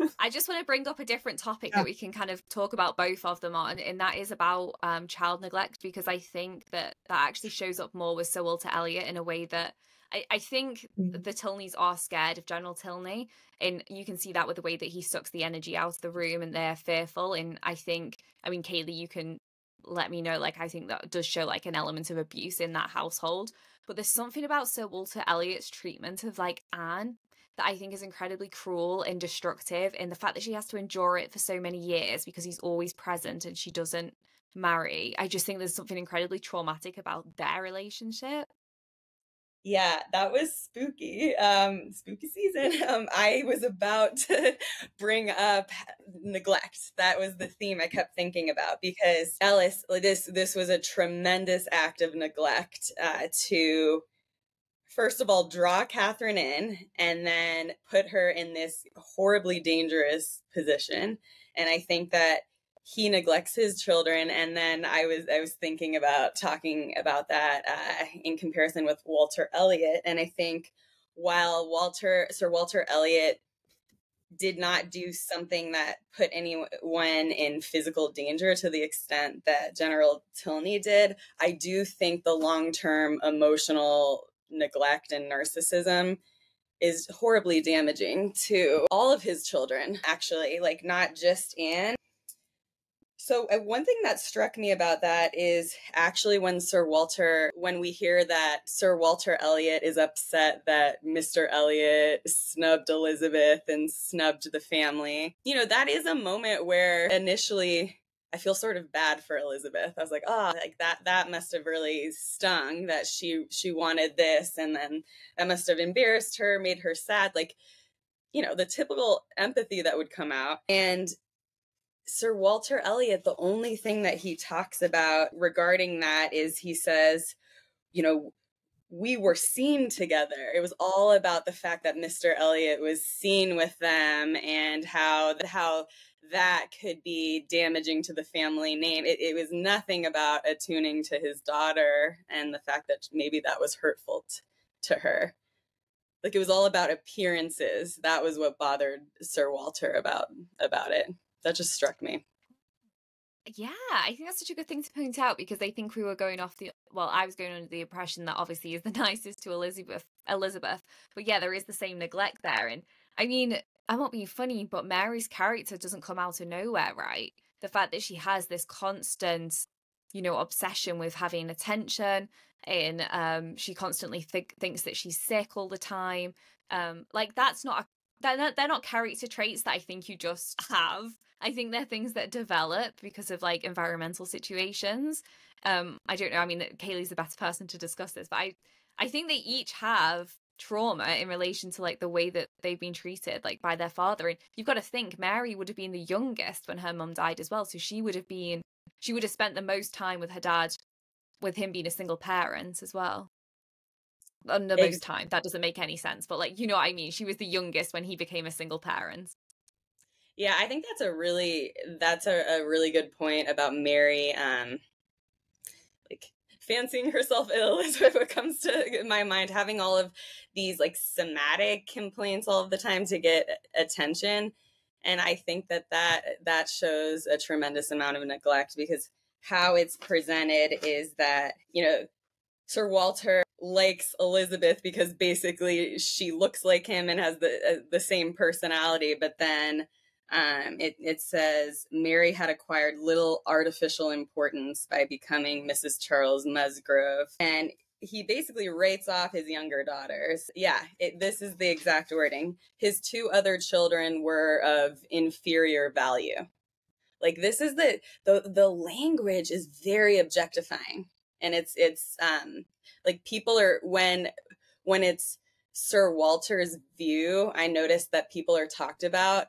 I just want to bring up a different topic yeah. that we can kind of talk about both of them on, and that is about um, child neglect because I think that that actually shows up more with Sir Walter Elliot in a way that I, I think mm. the Tilneys are scared of General Tilney, and you can see that with the way that he sucks the energy out of the room, and they're fearful. And I think, I mean, Caily, you can let me know. Like, I think that does show like an element of abuse in that household. But there's something about Sir Walter Elliot's treatment of like Anne that I think is incredibly cruel and destructive. And the fact that she has to endure it for so many years because he's always present and she doesn't marry, I just think there's something incredibly traumatic about their relationship. Yeah, that was spooky. Um, spooky season. Um, I was about to bring up neglect. That was the theme I kept thinking about because Ellis, this this was a tremendous act of neglect uh, to first of all, draw Catherine in and then put her in this horribly dangerous position. And I think that he neglects his children and then i was i was thinking about talking about that uh, in comparison with walter elliot and i think while walter sir walter elliot did not do something that put anyone in physical danger to the extent that general tilney did i do think the long-term emotional neglect and narcissism is horribly damaging to all of his children, actually, like not just Anne. So, uh, one thing that struck me about that is actually when Sir Walter, when we hear that Sir Walter Elliot is upset that Mr. Elliot snubbed Elizabeth and snubbed the family, you know, that is a moment where initially I feel sort of bad for Elizabeth. I was like, oh, like that that must have really stung that she she wanted this and then that must have embarrassed her, made her sad, like you know, the typical empathy that would come out. And Sir Walter Elliot, the only thing that he talks about regarding that is he says, you know, we were seen together. It was all about the fact that Mr. Elliot was seen with them and how how that could be damaging to the family name. It, it was nothing about attuning to his daughter and the fact that maybe that was hurtful to her. Like it was all about appearances. That was what bothered Sir Walter about about it. That just struck me. Yeah, I think that's such a good thing to point out because I think we were going off the well, I was going under the impression that obviously is the nicest to Elizabeth Elizabeth. But yeah, there is the same neglect there. And I mean, I'm not being funny, but Mary's character doesn't come out of nowhere, right? The fact that she has this constant, you know, obsession with having attention, and um, she constantly th- thinks that she's sick all the time. Um, like that's not a, they're not character traits that I think you just have. I think they're things that develop because of like environmental situations. Um, I don't know. I mean, Caily's the best person to discuss this, but I, I think they each have trauma in relation to like the way that they've been treated like by their father and you've got to think mary would have been the youngest when her mum died as well so she would have been she would have spent the most time with her dad with him being a single parent as well the most time that doesn't make any sense but like you know what i mean she was the youngest when he became a single parent yeah i think that's a really that's a, a really good point about mary um like fancying herself ill is what comes to my mind having all of these like somatic complaints all of the time to get attention. And i think that that that shows a tremendous amount of neglect because how it's presented is that you know sir walter likes elizabeth because basically she looks like him and has the uh, the same personality but then um, it, it says Mary had acquired little artificial importance by becoming Mrs. Charles Musgrove. And he basically rates off his younger daughters. Yeah, it, this is the exact wording. His two other children were of inferior value. Like this is the the the language is very objectifying, and it's it's um like people are when when it's Sir Walter's view, I noticed that people are talked about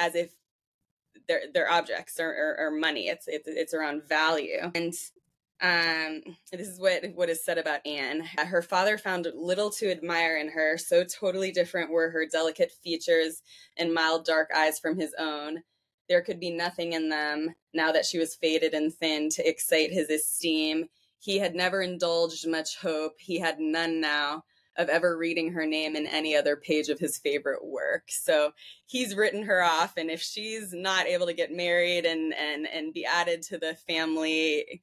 as if they're they're objects or, or, or money. It's it's it's around value and um, this is what what is said about Anne. Her father found little to admire in her, so totally different were her delicate features and mild dark eyes from his own. There could be nothing in them, now that she was faded and thin, to excite his esteem. He had never indulged much hope. He had none now of ever reading her name in any other page of his favorite work. So he's written her off, and if she's not able to get married and and and be added to the family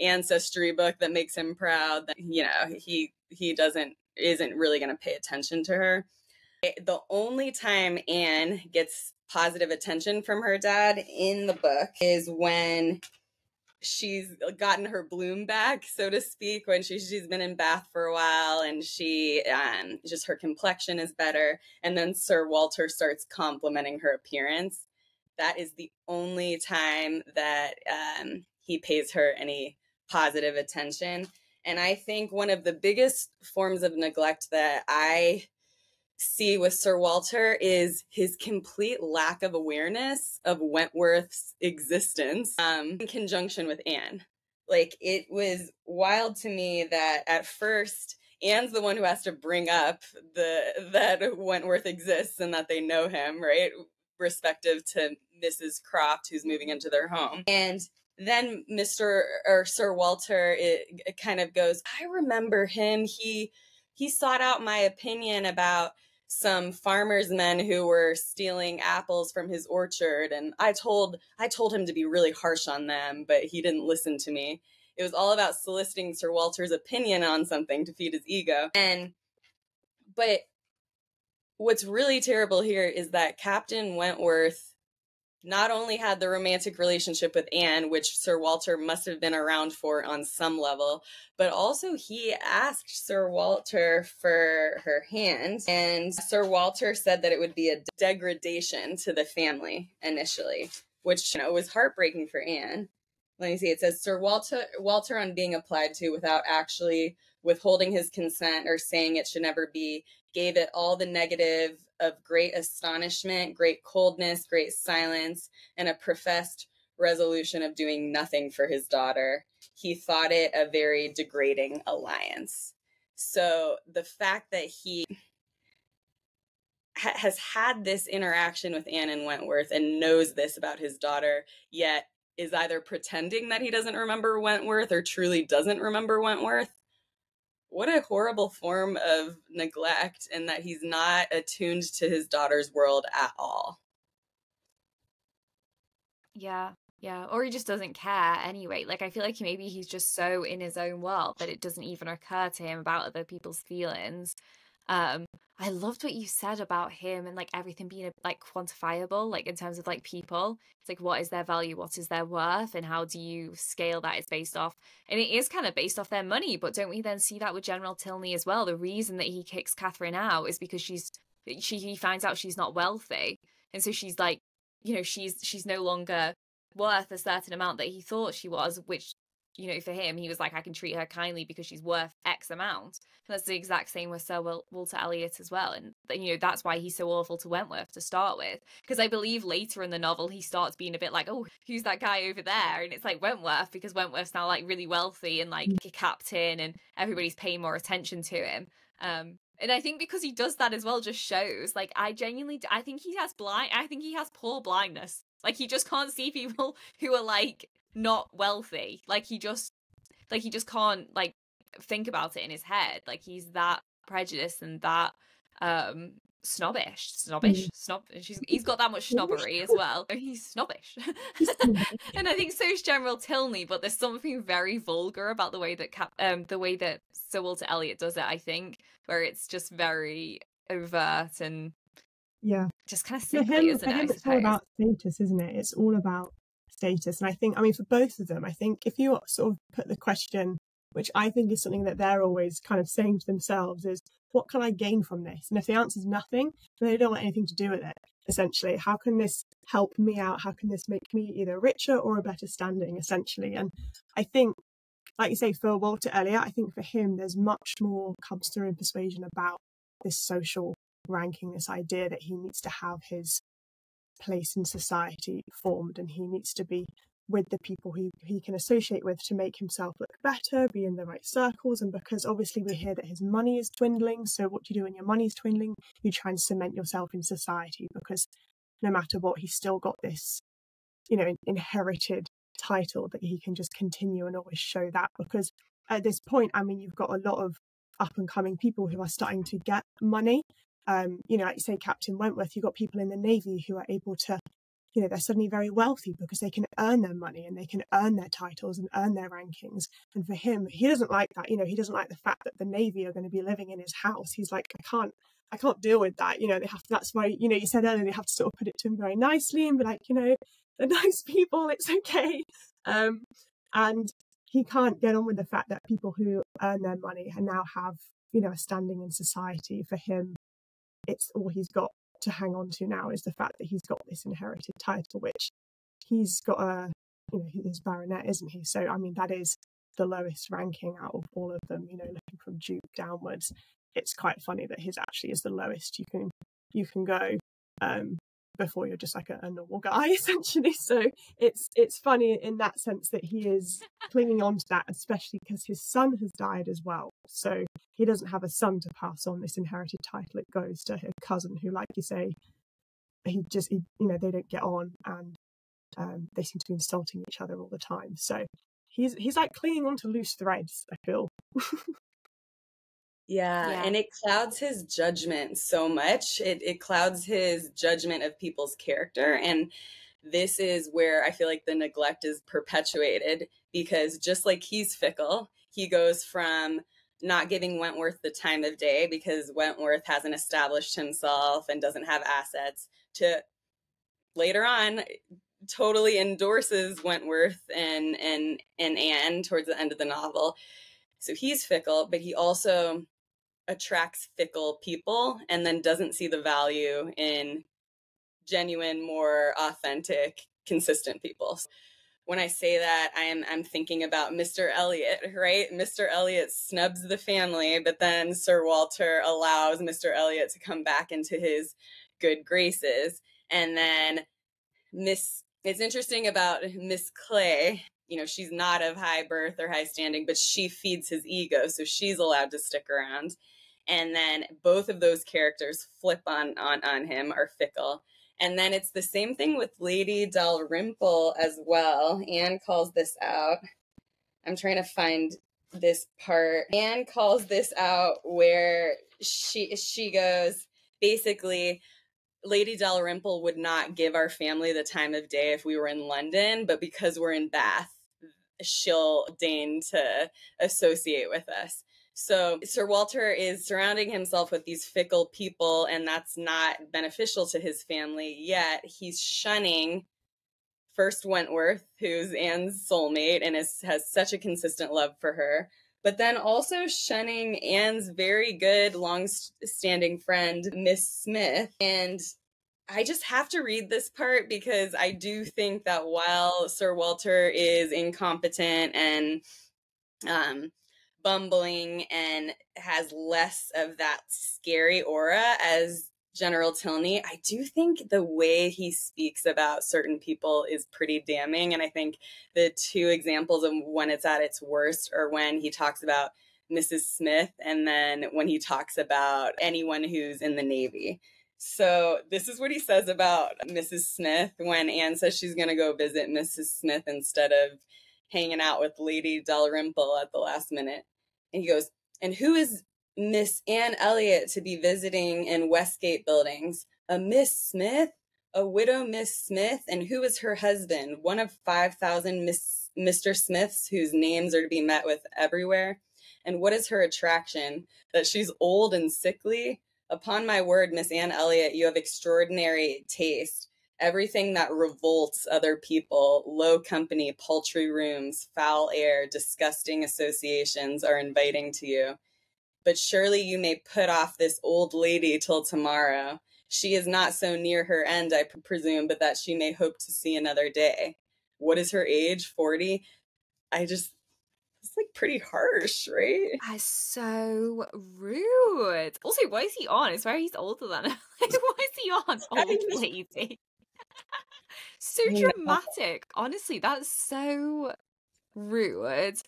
ancestry book that makes him proud that you know he he doesn't isn't really going to pay attention to her eh, the only time anne gets positive attention from her dad in the book is when she's gotten her bloom back so to speak when she, she's been in bath for a while and she um, just her complexion is better and then sir walter starts complimenting her appearance that is the only time that um, he pays her any positive attention. And I think one of the biggest forms of neglect that I see with Sir Walter is his complete lack of awareness of Wentworth's existence um, in conjunction with Anne. Like, it was wild to me that at first, Anne's the one who has to bring up the that Wentworth exists and that they know him, right? Respective to Mrs. Croft, who's moving into their home. And then Mr. or Sir Walter it, it kind of goes, I remember him. He he sought out my opinion about some farmers men who were stealing apples from his orchard and I told I told him to be really harsh on them, but he didn't listen to me. It was all about soliciting Sir Walter's opinion on something to feed his ego. And but what's really terrible here is that Captain Wentworth not only had the romantic relationship with Anne, which Sir Walter must have been around for on some level, but also he asked Sir Walter for her hand. And Sir Walter said that it would be a degradation to the family initially, which you know was heartbreaking for Anne. Let me see. It says Sir Walter Walter on being applied to without actually withholding his consent or saying it should never be, gave it all the negative of great astonishment, great coldness, great silence, and a professed resolution of doing nothing for his daughter. He thought it a very degrading alliance. So the fact that he ha- has had this interaction with Anne and Wentworth and knows this about his daughter, yet is either pretending that he doesn't remember Wentworth or truly doesn't remember Wentworth, what a horrible form of neglect and that he's not attuned to his daughter's world at all. Yeah, yeah. Or he just doesn't care anyway. Like, I feel like maybe he's just so in his own world that it doesn't even occur to him about other people's feelings. Um, I loved what you said about him and like everything being like quantifiable, like in terms of like people. It's like what is their value, what is their worth, and how do you scale that? It's based off, and it is kind of based off their money. But don't we then see that with General Tilney as well? The reason that he kicks Catherine out is because she's she he finds out she's not wealthy, and so she's like, you know, she's she's no longer worth a certain amount that he thought she was, which you know, for him, he was like, I can treat her kindly because she's worth X amount. And that's the exact same with Sir Walter Elliot as well. And, you know, that's why he's so awful to Wentworth to start with. Because I believe later in the novel, he starts being a bit like, oh, who's that guy over there? And it's like Wentworth because Wentworth's now like really wealthy and like mm. a captain and everybody's paying more attention to him. Um, and I think because he does that as well, just shows like I genuinely, I think he has blind, I think he has poor blindness. Like he just can't see people who are like not wealthy. Like he just like he just can't like think about it in his head. Like he's that prejudiced and that um snobbish snobbish mm. snob she's, he's got that much snobbery as well he's snobbish and i think so is general tilney but there's something very vulgar about the way that Cap- um the way that sir walter elliot does it i think where it's just very overt and Yeah. Just kind of for him, for him it's all about status, isn't it? It's all about status. And I think, I mean, for both of them, I think if you sort of put the question, which I think is something that they're always kind of saying to themselves, is what can I gain from this? And if the answer is nothing, then they don't want anything to do with it. Essentially, how can this help me out? How can this make me either richer or a better standing? Essentially, and I think, like you say, for Walter Elliot, I think for him, there's much more comes through in persuasion about this social ranking, this idea that he needs to have his place in society formed and he needs to be with the people who he can associate with to make himself look better, be in the right circles. And because obviously we hear that his money is dwindling, so what do you do when your money is dwindling? You try and cement yourself in society because no matter what, he's still got this, you know, inherited title that he can just continue and always show that. Because at this point, I mean, you've got a lot of up and coming people who are starting to get money. Um, you know, like you say, Captain Wentworth, you've got people in the Navy who are able to you know, they're suddenly very wealthy because they can earn their money and they can earn their titles and earn their rankings. And for him, he doesn't like that. You know, he doesn't like the fact that the Navy are going to be living in his house. He's like, I can't, I can't deal with that. You know, they have to, that's why, you know, you said earlier, they have to sort of put it to him very nicely and be like, you know, they're nice people, it's okay. Um, and he can't get on with the fact that people who earn their money and now have, you know, a standing in society for him, it's all he's got to hang on to now is the fact that he's got this inherited title, which he's got a, you know, he's baronet, isn't he? So, I mean, that is the lowest ranking out of all of them, you know, looking from Duke downwards. It's quite funny that his actually is the lowest you can you can go. Um, before you're just like a, a, normal guy essentially. So it's it's funny in that sense that he is clinging on to that especially because his son has died as well. So he doesn't have a son to pass on. This inherited title it goes to her cousin who like you say he just he, you know they don't get on and um, they seem to be insulting each other all the time. So he's he's like clinging on to loose threads i feel Yeah, yeah, and it clouds his judgment so much. It it clouds his judgment of people's character and this is where I feel like the neglect is perpetuated because just like he's fickle, he goes from not giving Wentworth the time of day because Wentworth hasn't established himself and doesn't have assets to later on totally endorses Wentworth and and and Anne towards the end of the novel. So he's fickle, but he also attracts fickle people and then doesn't see the value in genuine, more authentic, consistent people. When I say that, I'm I'm thinking about Mr. Elliot, right? Mr. Elliot snubs the family, but then Sir Walter allows Mr. Elliot to come back into his good graces. And then Miss it's interesting about Miss Clay you know she's not of high birth or high standing but she feeds his ego so she's allowed to stick around and then both of those characters flip on on on him are fickle. And then it's the same thing with lady dalrymple as well. Anne calls this out. I'm trying to find this part. Anne calls this out where she she goes basically lady dalrymple would not give our family the time of day if we were in london but because we're in bath she'll deign to associate with us so Sir Walter is surrounding himself with these fickle people, and that's not beneficial to his family. Yet he's shunning first Wentworth, who's Anne's soulmate and is, has such a consistent love for her, but then also shunning Anne's very good, long-standing friend, Miss Smith. And I just have to read this part because I do think that while Sir Walter is incompetent and um, bumbling and has less of that scary aura as General Tilney, I do think the way he speaks about certain people is pretty damning. And I think the two examples of when it's at its worst are when he talks about Mrs. Smith and then when he talks about anyone who's in the Navy. So this is what he says about Mrs. Smith when Anne says she's going to go visit Mrs. Smith instead of hanging out with Lady Dalrymple at the last minute. And he goes, And who is Miss Anne Elliot to be visiting in Westgate buildings? A Miss Smith? A widow Miss Smith? And who is her husband? One of 5,000 Miss, Mr. Smiths whose names are to be met with everywhere? And what is her attraction? That she's old and sickly? Upon my word, Miss Anne Elliot, you have extraordinary taste. Everything that revolts other people, low company, paltry rooms, foul air, disgusting associations are inviting to you. But surely you may put off this old lady till tomorrow. She is not so near her end, I presume, but that she may hope to see another day. What is her age? 40? I just it's like pretty harsh, right? That's so rude. Also, why is he on? It's where he's older than her. why is he on? Old lady. so dramatic. Honestly, that's so rude.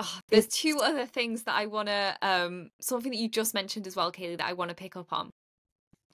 Oh, there's two other things that I want to, um, something that you just mentioned as well, Caily, that I want to pick up on.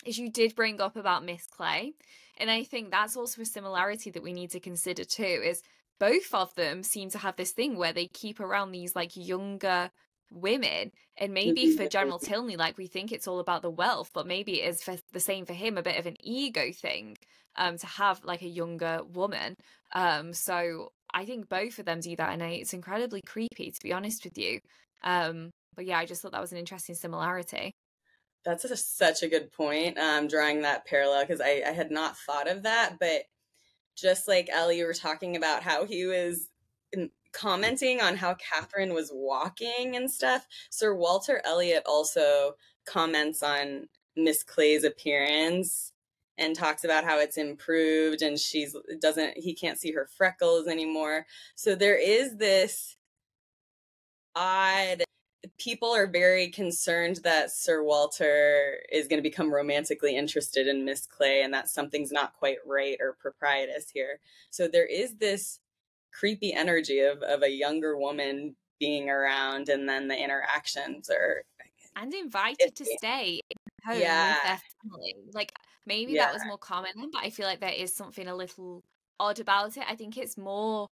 Is you did bring up about Miss Clay. And I think that's also a similarity that we need to consider too, is both of them seem to have this thing where they keep around these like younger women and maybe for general tilney like we think it's all about the wealth but maybe it is for the same for him a bit of an ego thing um to have like a younger woman. Um so i think both of them do that and it's incredibly creepy to be honest with you. Um but yeah i just thought that was an interesting similarity. That's a, such a good point um drawing that parallel because I, I had not thought of that but just like Ellie, you were talking about how he was commenting on how Catherine was walking and stuff. Sir Walter Elliot also comments on Miss Clay's appearance and talks about how it's improved and she's doesn't he can't see her freckles anymore. So there is this odd people are very concerned that Sir Walter is going to become romantically interested in Miss Clay and that something's not quite right or proprietous here. So there is this creepy energy of, of a younger woman being around and then the interactions are and invited to stay home yeah. with their family. Like maybe yeah. that was more common, but I feel like there is something a little odd about it. I think it's more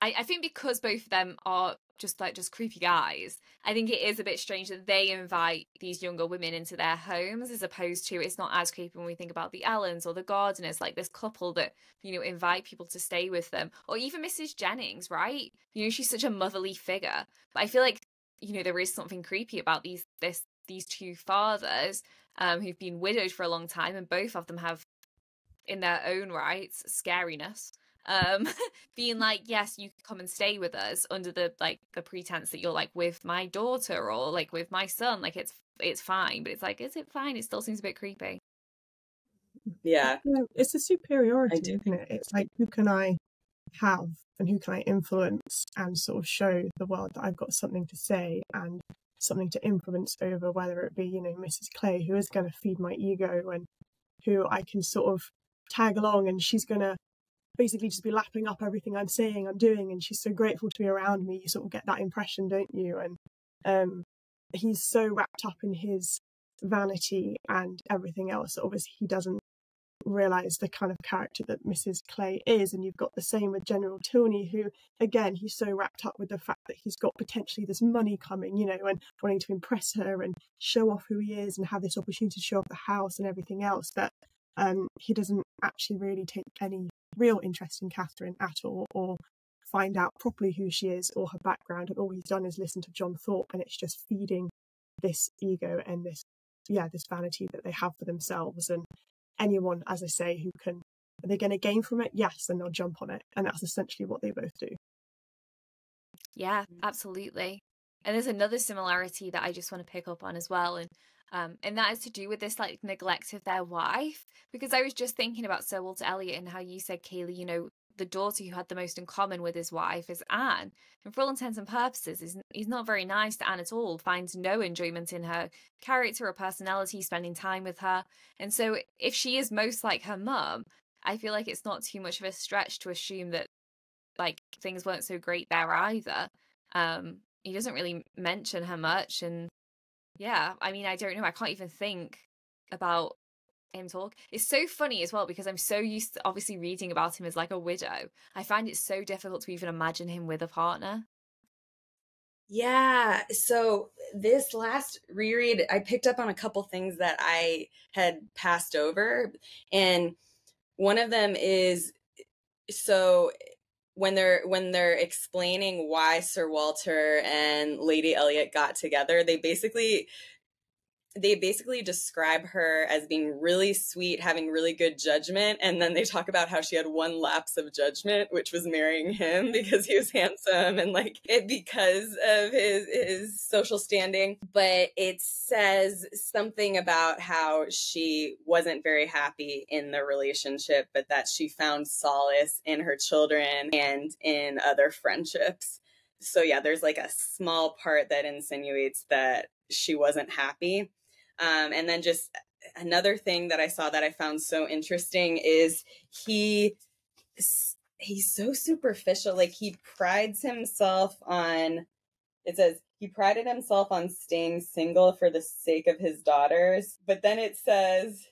I, I think because both of them are just like just creepy guys, I think it is a bit strange that they invite these younger women into their homes as opposed to it's not as creepy when we think about the Allens or the Gardiners, like this couple that, you know, invite people to stay with them. Or even Mrs. Jennings, right? You know, she's such a motherly figure. But I feel like, you know, there is something creepy about these this these two fathers um who've been widowed for a long time and both of them have in their own rights scariness um being like yes you can come and stay with us under the like the pretense that you're like with my daughter or like with my son. Like it's it's fine but it's like is it fine? It still seems a bit creepy. Yeah. It's a superiority isn't it? It's like who can i have and who can i influence and sort of show the world that i've got something to say and something to influence over whether it be you know mrs clay who is going to feed my ego and who i can sort of tag along and she's going to basically just be lapping up everything I'm saying, I'm doing, and she's so grateful to be around me. You sort of get that impression, don't you? And um, he's so wrapped up in his vanity and everything else obviously he doesn't realize the kind of character that Mrs. Clay is. And you've got the same with General Tilney, who, again, he's so wrapped up with the fact that he's got potentially this money coming, you know, and wanting to impress her and show off who he is and have this opportunity to show off the house and everything else that um, he doesn't actually really take any real interest in Catherine at all or find out properly who she is or her background. And all he's done is listen to John Thorpe, and it's just feeding this ego and this, yeah, this vanity that they have for themselves. And anyone, as I say, who can, are they going to gain from it? Yes, and they'll jump on it. And that's essentially what they both do. Yeah, absolutely. And there's another similarity that I just want to pick up on as well. And um, and that is to do with this like neglect of their wife. Because I was just thinking about Sir Walter Elliot and how you said, Caily, you know, the daughter who had the most in common with his wife is Anne. And for all intents and purposes, he's, he's not very nice to Anne at all, finds no enjoyment in her character or personality, spending time with her. And so if she is most like her mum, I feel like it's not too much of a stretch to assume that like things weren't so great there either. Um, he doesn't really mention her much and yeah, I mean, I don't know. I can't even think about him talk. It's so funny as well because I'm so used to obviously reading about him as like a widow. I find it so difficult to even imagine him with a partner. Yeah. So this last reread, I picked up on a couple things that I had passed over. And one of them is so when they're when they're explaining why Sir Walter and Lady Elliot got together, they basically they basically describe her as being really sweet, having really good judgment, and then they talk about how she had one lapse of judgment, which was marrying him because he was handsome and like it because of his his social standing. But it says something about how she wasn't very happy in the relationship, but that she found solace in her children and in other friendships. So yeah, there's like a small part that insinuates that she wasn't happy. Um, and then just another thing that I saw that I found so interesting is he he's so superficial. Like he prides himself on. It says he prided himself on staying single for the sake of his daughters, but then it says.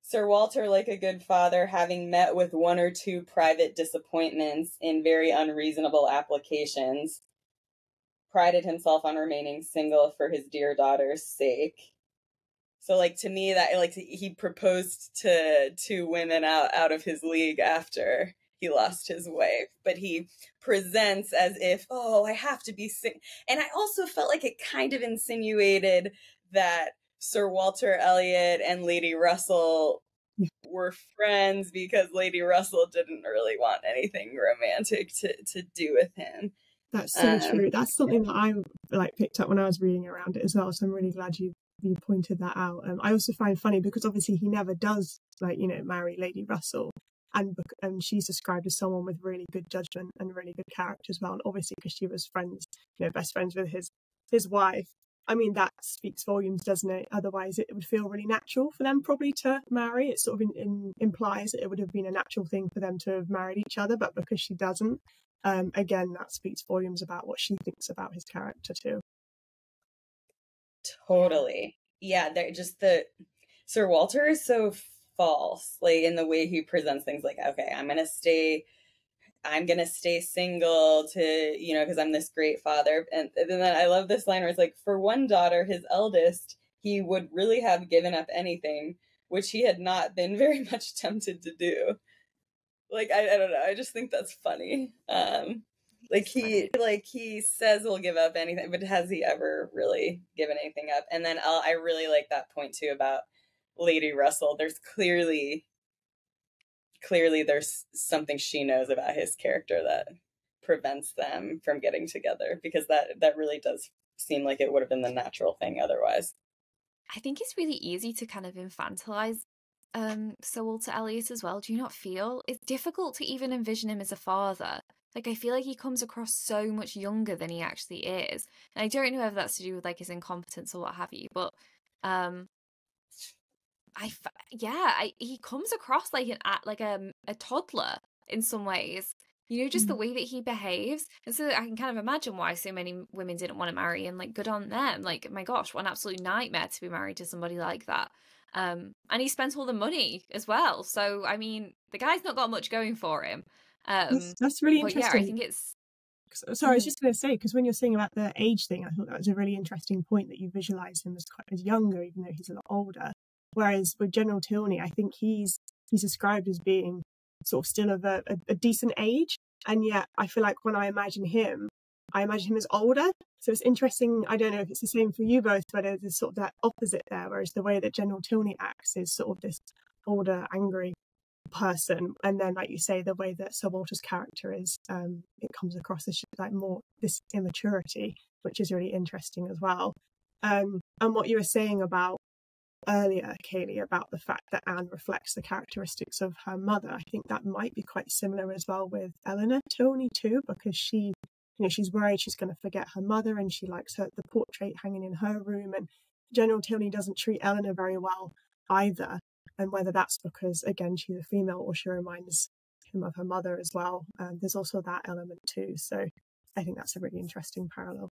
Sir Walter, like a good father, having met with one or two private disappointments in very unreasonable applications, prided himself on remaining single for his dear daughter's sake. So like to me that like he proposed to two women out out of his league after he lost his wife, but he presents as if, "Oh, I have to be sing." And I also felt like it kind of insinuated that Sir Walter Elliot and Lady Russell were friends because Lady Russell didn't really want anything romantic to to do with him. That's so um, true. That's something that I like picked up when I was reading around it as well. So I'm really glad you you pointed that out. Um, I also find funny because obviously he never does like you know marry Lady Russell, and and she's described as someone with really good judgment and really good character as well. And obviously because she was friends, you know, best friends with his his wife. I mean that speaks volumes, doesn't it? Otherwise, it would feel really natural for them probably to marry. It sort of in, in, implies that it would have been a natural thing for them to have married each other, but because she doesn't, um, again, that speaks volumes about what she thinks about his character too. Totally. Yeah, they're just the Sir Walter is so false, like in the way he presents things like, okay, I'm gonna stay I'm gonna stay single to, you know, because I'm this great father. And, and then I love this line where it's like, for one daughter, his eldest, he would really have given up anything, which he had not been very much tempted to do like I, I don't know i just think that's funny um like he like he says he'll give up anything but has he ever really given anything up? And then I'll, i really like that point too about lady russell. There's clearly clearly there's something she knows about his character that prevents them from getting together because that that really does seem like it would have been the natural thing otherwise. I think it's really easy to kind of infantilize um Sir Walter Elliot as well? Do you not feel? It's difficult to even envision him as a father? Like I feel like he comes across so much younger than he actually is, and I don't know if that's to do with like his incompetence or what have you. But um, I yeah, I, he comes across like an like a a toddler in some ways. You know, just mm. the way that he behaves, and so I can kind of imagine why so many women didn't want to marry him. Like, good on them. Like, my gosh, what an absolute nightmare to be married to somebody like that. Um, and he spent all the money as well. So I mean, the guy's not got much going for him. Um, that's, that's really interesting. yeah, I think it's. Sorry, I was mm. just going to say because when you're saying about the age thing, I thought that was a really interesting point that you visualize him as quite as younger, even though he's a lot older. Whereas with General Tilney, I think he's he's described as being sort of still of a, a, a decent age, and yet I feel like when I imagine him, I imagine him as older. So it's interesting. I don't know if it's the same for you both, but there's sort of that opposite there, whereas the way that General Tilney acts is sort of this older, angry person. And then, like you say, the way that Sir Walter's character is, um, it comes across as like more this immaturity, which is really interesting as well. Um, and what you were saying about earlier, Caily, about the fact that Anne reflects the characteristics of her mother, I think that might be quite similar as well with Eleanor Tilney too, because she you know, she's worried she's going to forget her mother and she likes her, the portrait hanging in her room. And General Tilney doesn't treat Eleanor very well either. And whether that's because, again, she's a female or she reminds him of her mother as well. Um, there's also that element too. So I think that's a really interesting parallel.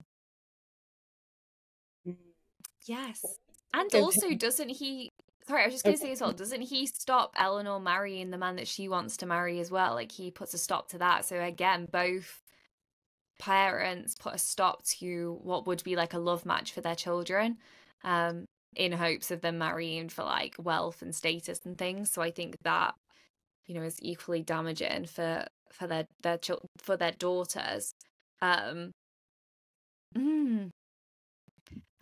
Yes. And also, doesn't he? Sorry, I was just going to say as well. Doesn't he stop Eleanor marrying the man that she wants to marry as well? Like he puts a stop to that. So again, both parents put a stop to what would be like a love match for their children um, in hopes of them marrying for like wealth and status and things so i think that you know is equally damaging for for their their for their daughters um mm.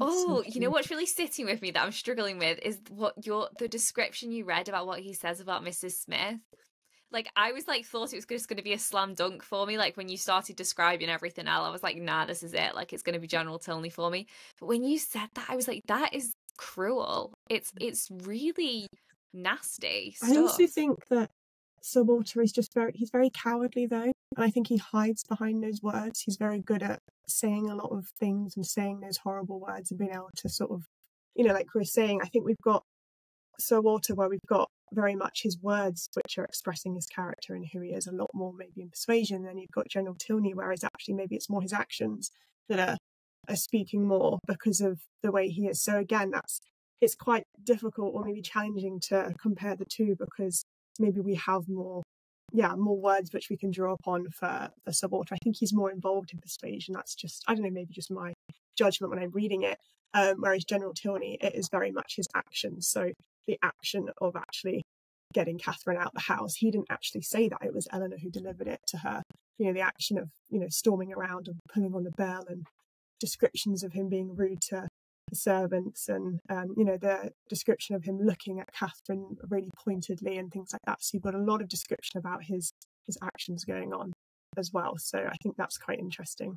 Oh, you know what's really sitting with me that I'm struggling with is what your the description you read about what he says about Mrs. Smith. Like I was like thought it was just going to be a slam dunk for me. Like when you started describing everything else, I was like, nah, this is it. Like it's going to be General Tilney for me. But when you said that, I was like, that is cruel. It's mm. it's really nasty. Stuff. I also think that Sir Walter is just very he's very cowardly though. And I think he hides behind those words. He's very good at saying a lot of things and saying those horrible words and being able to sort of you know, like we are saying, I think we've got Sir Walter where we've got very much his words which are expressing his character and who he is a lot more maybe in persuasion. Then you've got General Tilney, whereas actually maybe it's more his actions that are, are speaking more because of the way he is. So again, that's it's quite difficult or maybe challenging to compare the two because maybe we have more yeah more words which we can draw upon for the Sir Walter. I think he's more involved in persuasion. That's just I don't know maybe just my judgment when I'm reading it. Um, whereas General Tilney, it is very much his actions. So the action of actually getting Catherine out the house. He didn't actually say that. It was Eleanor who delivered it to her. You know, the action of, you know, storming around and pulling on the bell and descriptions of him being rude to the servants and, um, you know, the description of him looking at Catherine really pointedly and things like that. So you've got a lot of description about his, his actions going on as well. So I think that's quite interesting.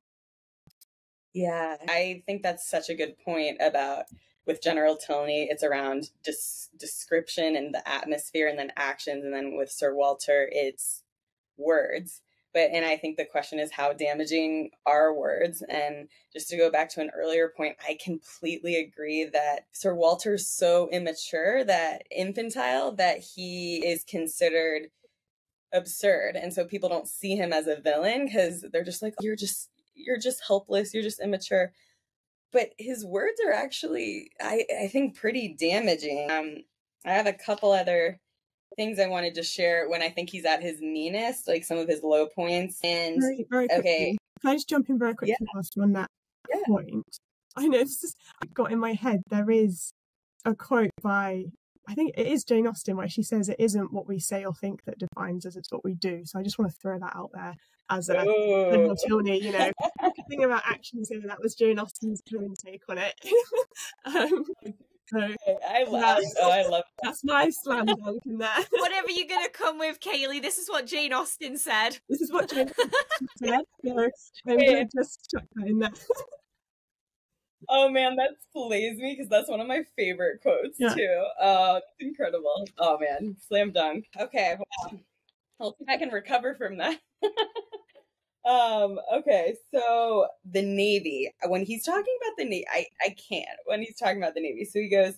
Yeah, I think that's such a good point about with General Tilney, it's around dis- description and the atmosphere and then actions. And then with Sir Walter, it's words. But, and I think the question is how damaging are words? And just to go back to an earlier point, I completely agree that Sir Walter's so immature, that infantile, that he is considered absurd. And so people don't see him as a villain because they're just like, you're just, you're just helpless, you're just immature but his words are actually I, I think pretty damaging. Um, I have a couple other things I wanted to share when I think he's at his meanest, like some of his low points. And very, very okay, can I just jump in very quickly yeah. on that yeah. point? I know this is got in my head. There is a quote by I think it is Jane Austen where she says it isn't what we say or think that defines us, it's what we do. So I just want to throw that out there as a. Tilney, you know, thing about actions. That was Jane Austen's take on it. um, so I love, oh, I love. That. That's my slam dunk in there. Whatever you're gonna come with, Caily, this is what Jane Austen said. This is what Jane Austen said. So I'm gonna just chuck that in there. Oh man, that slays me because that's one of my favorite quotes yeah. too. Uh, it's incredible. Oh man, slam dunk. Okay, well, I'll see if I can recover from that. Um, okay, so the Navy. When he's talking about the Navy, I, I can't. When he's talking about the Navy, so he goes,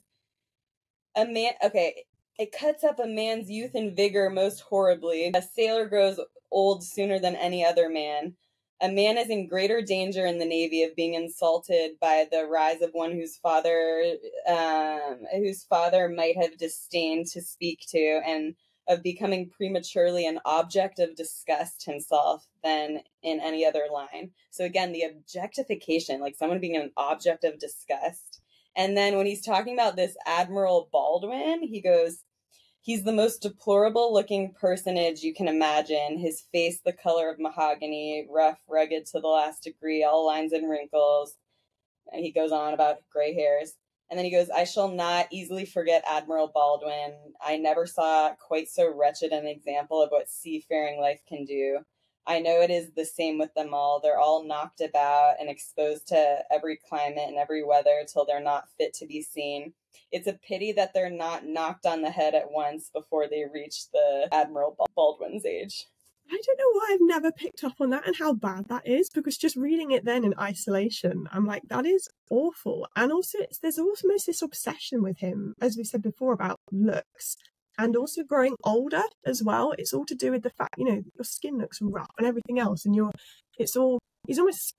a man. Okay, it cuts up a man's youth and vigor most horribly. A sailor grows old sooner than any other man a man is in greater danger in the navy of being insulted by the rise of one whose father um, whose father might have disdained to speak to and of becoming prematurely an object of disgust himself than in any other line so again the objectification like someone being an object of disgust and then when he's talking about this admiral baldwin he goes He's the most deplorable looking personage you can imagine. His face the color of mahogany, rough, rugged to the last degree, all lines and wrinkles. And he goes on about gray hairs. And then he goes, I shall not easily forget Admiral Baldwin. I never saw quite so wretched an example of what seafaring life can do. I know it is the same with them all. They're all knocked about and exposed to every climate and every weather till they're not fit to be seen. It's a pity that they're not knocked on the head at once before they reach the Admiral Baldwin's age. I don't know why I've never picked up on that and how bad that is because just reading it then in isolation, I'm like, that is awful. And also, there's almost this obsession with him, as we said before, about looks and also growing older as well. It's all to do with the fact, you know, your skin looks rough and everything else, and you're, it's all, he's almost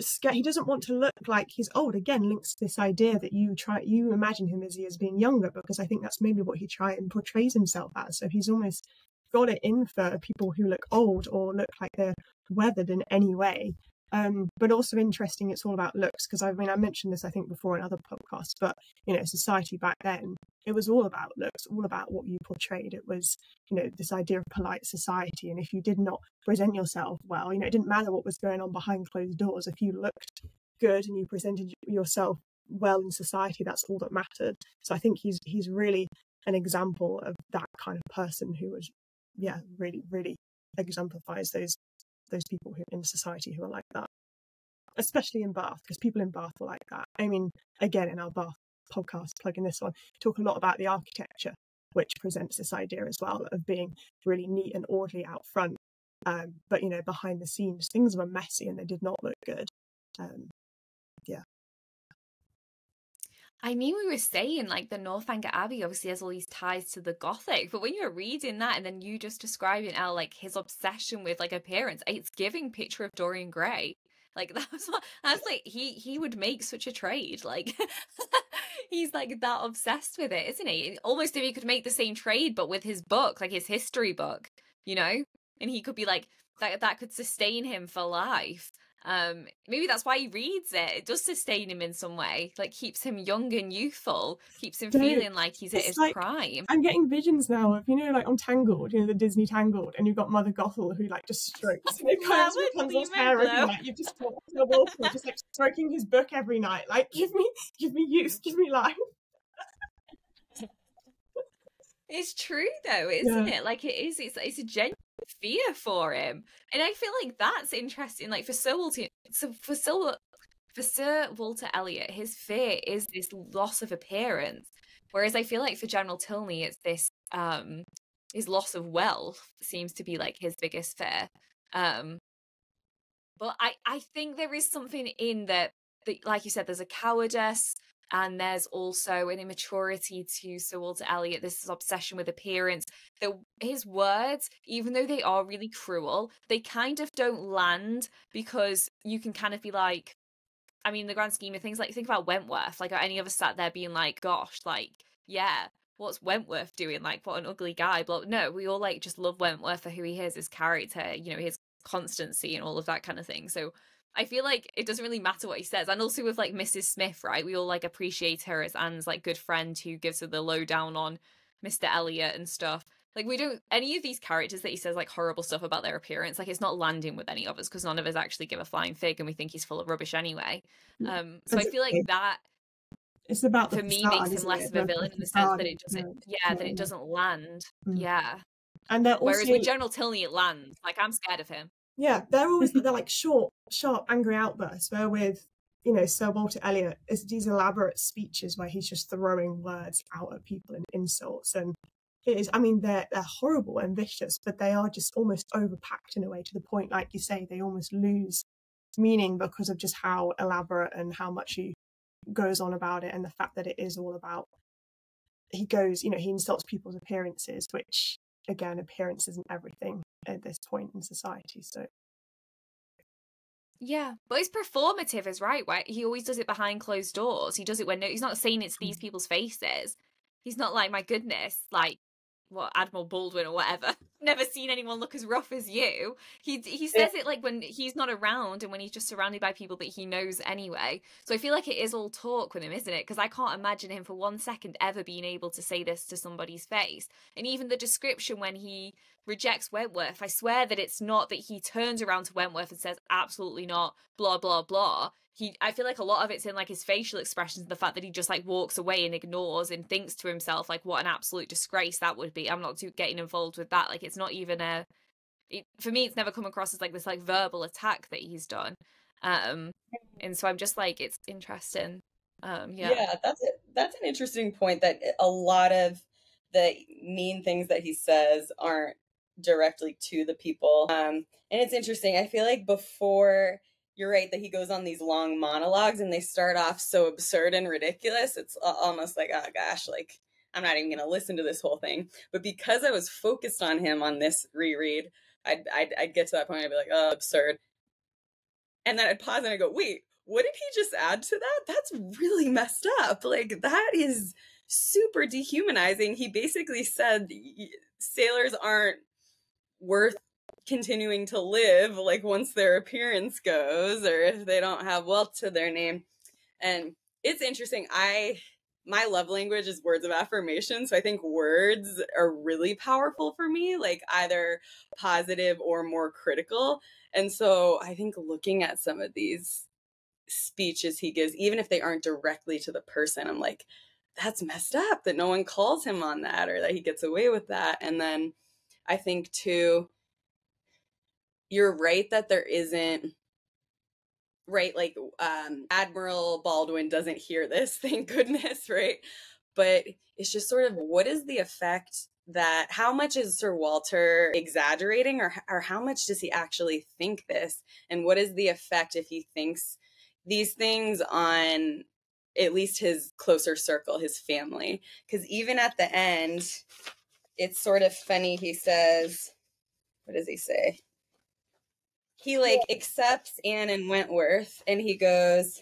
scared. He doesn't want to look like he's old. Again, links to this idea that you try, you imagine him as he is being younger, because I think that's maybe what he try and portrays himself as. So he's almost got it in for people who look old or look like they're weathered in any way. Um, but also interesting, it's all about looks because I mean, I mentioned this I think before in other podcasts, but you know, society back then it was all about looks, all about what you portrayed. It was, you know, this idea of polite society, and if you did not present yourself well, you know, it didn't matter what was going on behind closed doors. If you looked good and you presented yourself well in society. That's all that mattered. So I think he's he's really an example of that kind of person who was, yeah, really really exemplifies those those people who in society who are like that, especially in Bath, because people in Bath are like that. I mean, again, in our Bath podcast, plugging this one, talk a lot about the architecture, which presents this idea as well of being really neat and orderly out front. Um, but you know, behind the scenes, things were messy and they did not look good. Um, I mean, we were saying like the Northanger Abbey obviously has all these ties to the Gothic, but when you're reading that and then you just describing how like his obsession with like appearance, it's giving picture of Dorian Gray. Like that was what was like. He he would make such a trade. Like he's like that obsessed with it, isn't he? Almost if he could make the same trade, but with his book, like his history book, you know, and he could be like that. That could sustain him for life. Um, maybe that's why he reads it. It does sustain him in some way, like keeps him young and youthful, keeps him feeling like he's at his like, prime. I'm getting visions now of you know, like on Tangled, you know, the Disney Tangled, and you've got Mother Gothel who like just strokes and it comes Rapunzel's hair every night. You've just got Walter just like stroking his book every night. Like, give me, give me youth, give me life. It's true though, isn't yeah. it? Like it is. It's it's a genuine fear for him, and I feel like that's interesting. Like for Sir Walter, so for Sir for Sir Walter Elliot, his fear is this loss of appearance, whereas I feel like for General Tilney, it's this um his loss of wealth seems to be like his biggest fear. Um, but I I think there is something in that, that like you said, there's a cowardice and there's also an immaturity to Sir Walter Elliot. This is obsession with appearance. The, his words, even though they are really cruel, they kind of don't land because you can kind of be like, I mean, the grand scheme of things, like think about Wentworth. Like, are any of us sat there being like, gosh, like, yeah, what's Wentworth doing? Like, what an ugly guy. But no, we all like just love Wentworth for who he is, his character, you know, his constancy and all of that kind of thing. So I feel like it doesn't really matter what he says. And also with like Mrs. Smith, right? We all like appreciate her as Anne's like good friend who gives her the lowdown on Mr. Elliot and stuff. Like we don't any of these characters that he says like horrible stuff about their appearance, like it's not landing with any of us because none of us actually give a flying fig and we think he's full of rubbish anyway. Um so I feel like that it's about for me facade, makes him less it? of a villain in the sense that it doesn't yeah, yeah, that it doesn't land. Mm. Yeah. And also... Whereas with General Tilney it lands. Like I'm scared of him. Yeah, they're always they're like short, sharp, angry outbursts. Where with you know Sir Walter Elliot, it's these elaborate speeches where he's just throwing words out at people and insults, and it is. I mean, they're they're horrible and vicious, but they are just almost overpacked in a way to the point, like you say, they almost lose meaning because of just how elaborate and how much he goes on about it, and the fact that it is all about. He goes, you know, he insults people's appearances, which again, appearance isn't everything at this point in society. So yeah, but it's performative, is right. Right, he always does it behind closed doors. He does it when no, he's not saying it's these mm. people's faces. He's not like, my goodness, like what Admiral Baldwin or whatever. Never seen anyone look as rough as you. He he says yeah. it like when he's not around and when he's just surrounded by people that he knows anyway. So I feel like it is all talk with him, isn't it? Because I can't imagine him for one second ever being able to say this to somebody's face. And even the description when he rejects Wentworth, I swear that it's not that he turns around to Wentworth and says absolutely not, blah blah blah. He I feel like a lot of it's in like his facial expressions the fact that he just like walks away and ignores and thinks to himself like what an absolute disgrace that would be. I'm not too getting involved with that. Like it's not even a it, for me it's never come across as like this like verbal attack that he's done. Um and so I'm just like it's interesting. Um yeah. Yeah that's it that's an interesting point that a lot of the mean things that he says aren't directly to the people um and it's interesting I feel like before you're right that he goes on these long monologues and they start off so absurd and ridiculous. It's almost like, oh gosh, like I'm not even going to listen to this whole thing. But because I was focused on him on this reread, I'd, I'd, I'd get to that point. I'd be like, oh, absurd. And then I'd pause and I'd go, wait, what did he just add to that? That's really messed up. Like, that is super dehumanizing. He basically said sailors aren't worth continuing to live like once their appearance goes or if they don't have wealth to their name and it's interesting i my love language is words of affirmation so i think words are really powerful for me like either positive or more critical and so i think looking at some of these speeches he gives, even if they aren't directly to the person, I'm like, that's messed up that no one calls him on that or that he gets away with that. And then I think too, you're right that there isn't right like um admiral baldwin doesn't hear this thank goodness right? But it's just sort of what is the effect that how much is sir walter exaggerating or or how much does he actually think this? And what is the effect if he thinks these things on at least his closer circle his family? Because even at the end it's sort of funny he says what does he say he like accepts Anne and Wentworth and he goes,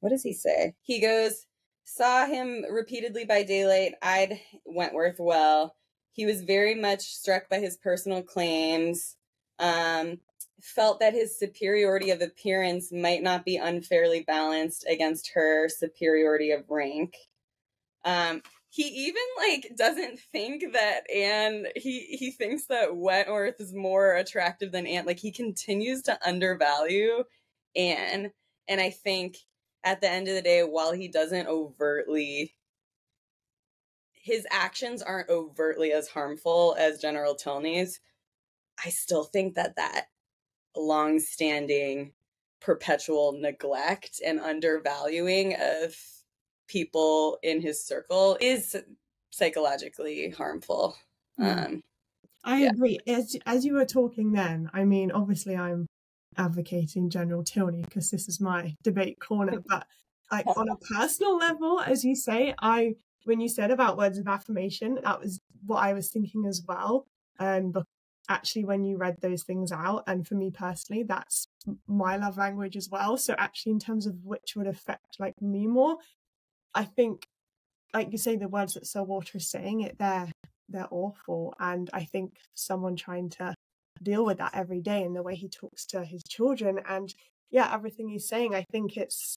what does he say? He goes, saw him repeatedly by daylight, eyed Wentworth well. He was very much struck by his personal claims, um, felt that his superiority of appearance might not be unfairly balanced against her superiority of rank. Um, he even like doesn't think that Anne he he thinks that Wentworth is more attractive than Anne. Like he continues to undervalue Anne. And I think at the end of the day, while he doesn't overtly his actions aren't overtly as harmful as General Tilney's, I still think that that long-standing perpetual neglect and undervaluing of people in his circle is psychologically harmful. Mm. Um, I yeah. agree. As as you were talking then, I mean, obviously, I'm advocating General Tilney because this is my debate corner. But like on a personal level, as you say, I when you said about words of affirmation, that was what I was thinking as well. Um, but actually, when you read those things out, and for me personally, that's my love language as well. So actually, in terms of which would affect like me more, I think, like you say, the words that Sir Walter is saying, it they're they're awful, and I think someone trying to deal with that every day in the way he talks to his children, and yeah, everything he's saying, I think it's,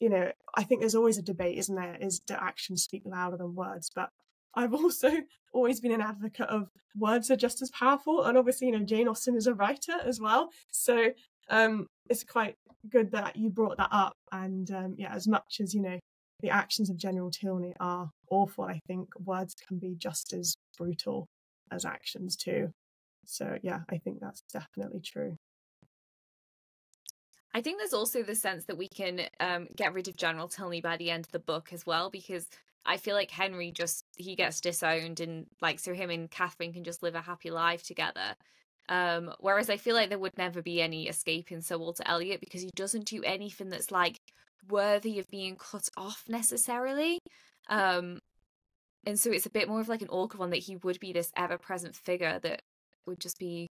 you know, I think there's always a debate, isn't there? Is do actions speak louder than words? But I've also always been an advocate of words are just as powerful, and obviously, you know, Jane Austen is a writer as well, so um, it's quite good that you brought that up. And um, yeah, as much as you know, the actions of General Tilney are awful. I think words can be just as brutal as actions too. So yeah, I think that's definitely true. I think there's also the sense that we can um, get rid of General Tilney by the end of the book as well, because I feel like Henry just he gets disowned, and like so him and Catherine can just live a happy life together. Um, whereas I feel like there would never be any escape in Sir Walter Elliot because he doesn't do anything that's like worthy of being cut off necessarily. Um, and so it's a bit more of like an awkward one that he would be this ever present figure that would just be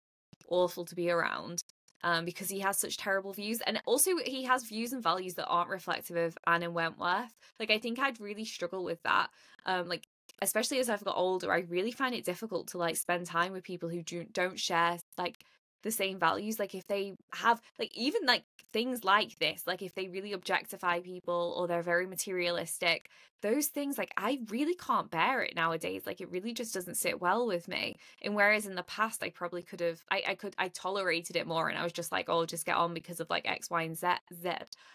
awful to be around um, because he has such terrible views. And also, he has views and values that aren't reflective of Anne and Wentworth. Like, I think I'd really struggle with that. Um, like, especially as I've got older, I really find it difficult to like spend time with people who do, don't share like the same values like if they have like even like things like this like if they really objectify people or they're very materialistic those things like i really can't bear it nowadays like it really just doesn't sit well with me. And whereas in the past i probably could have i, I could i tolerated it more and i was just like oh just get on because of like x y and z z.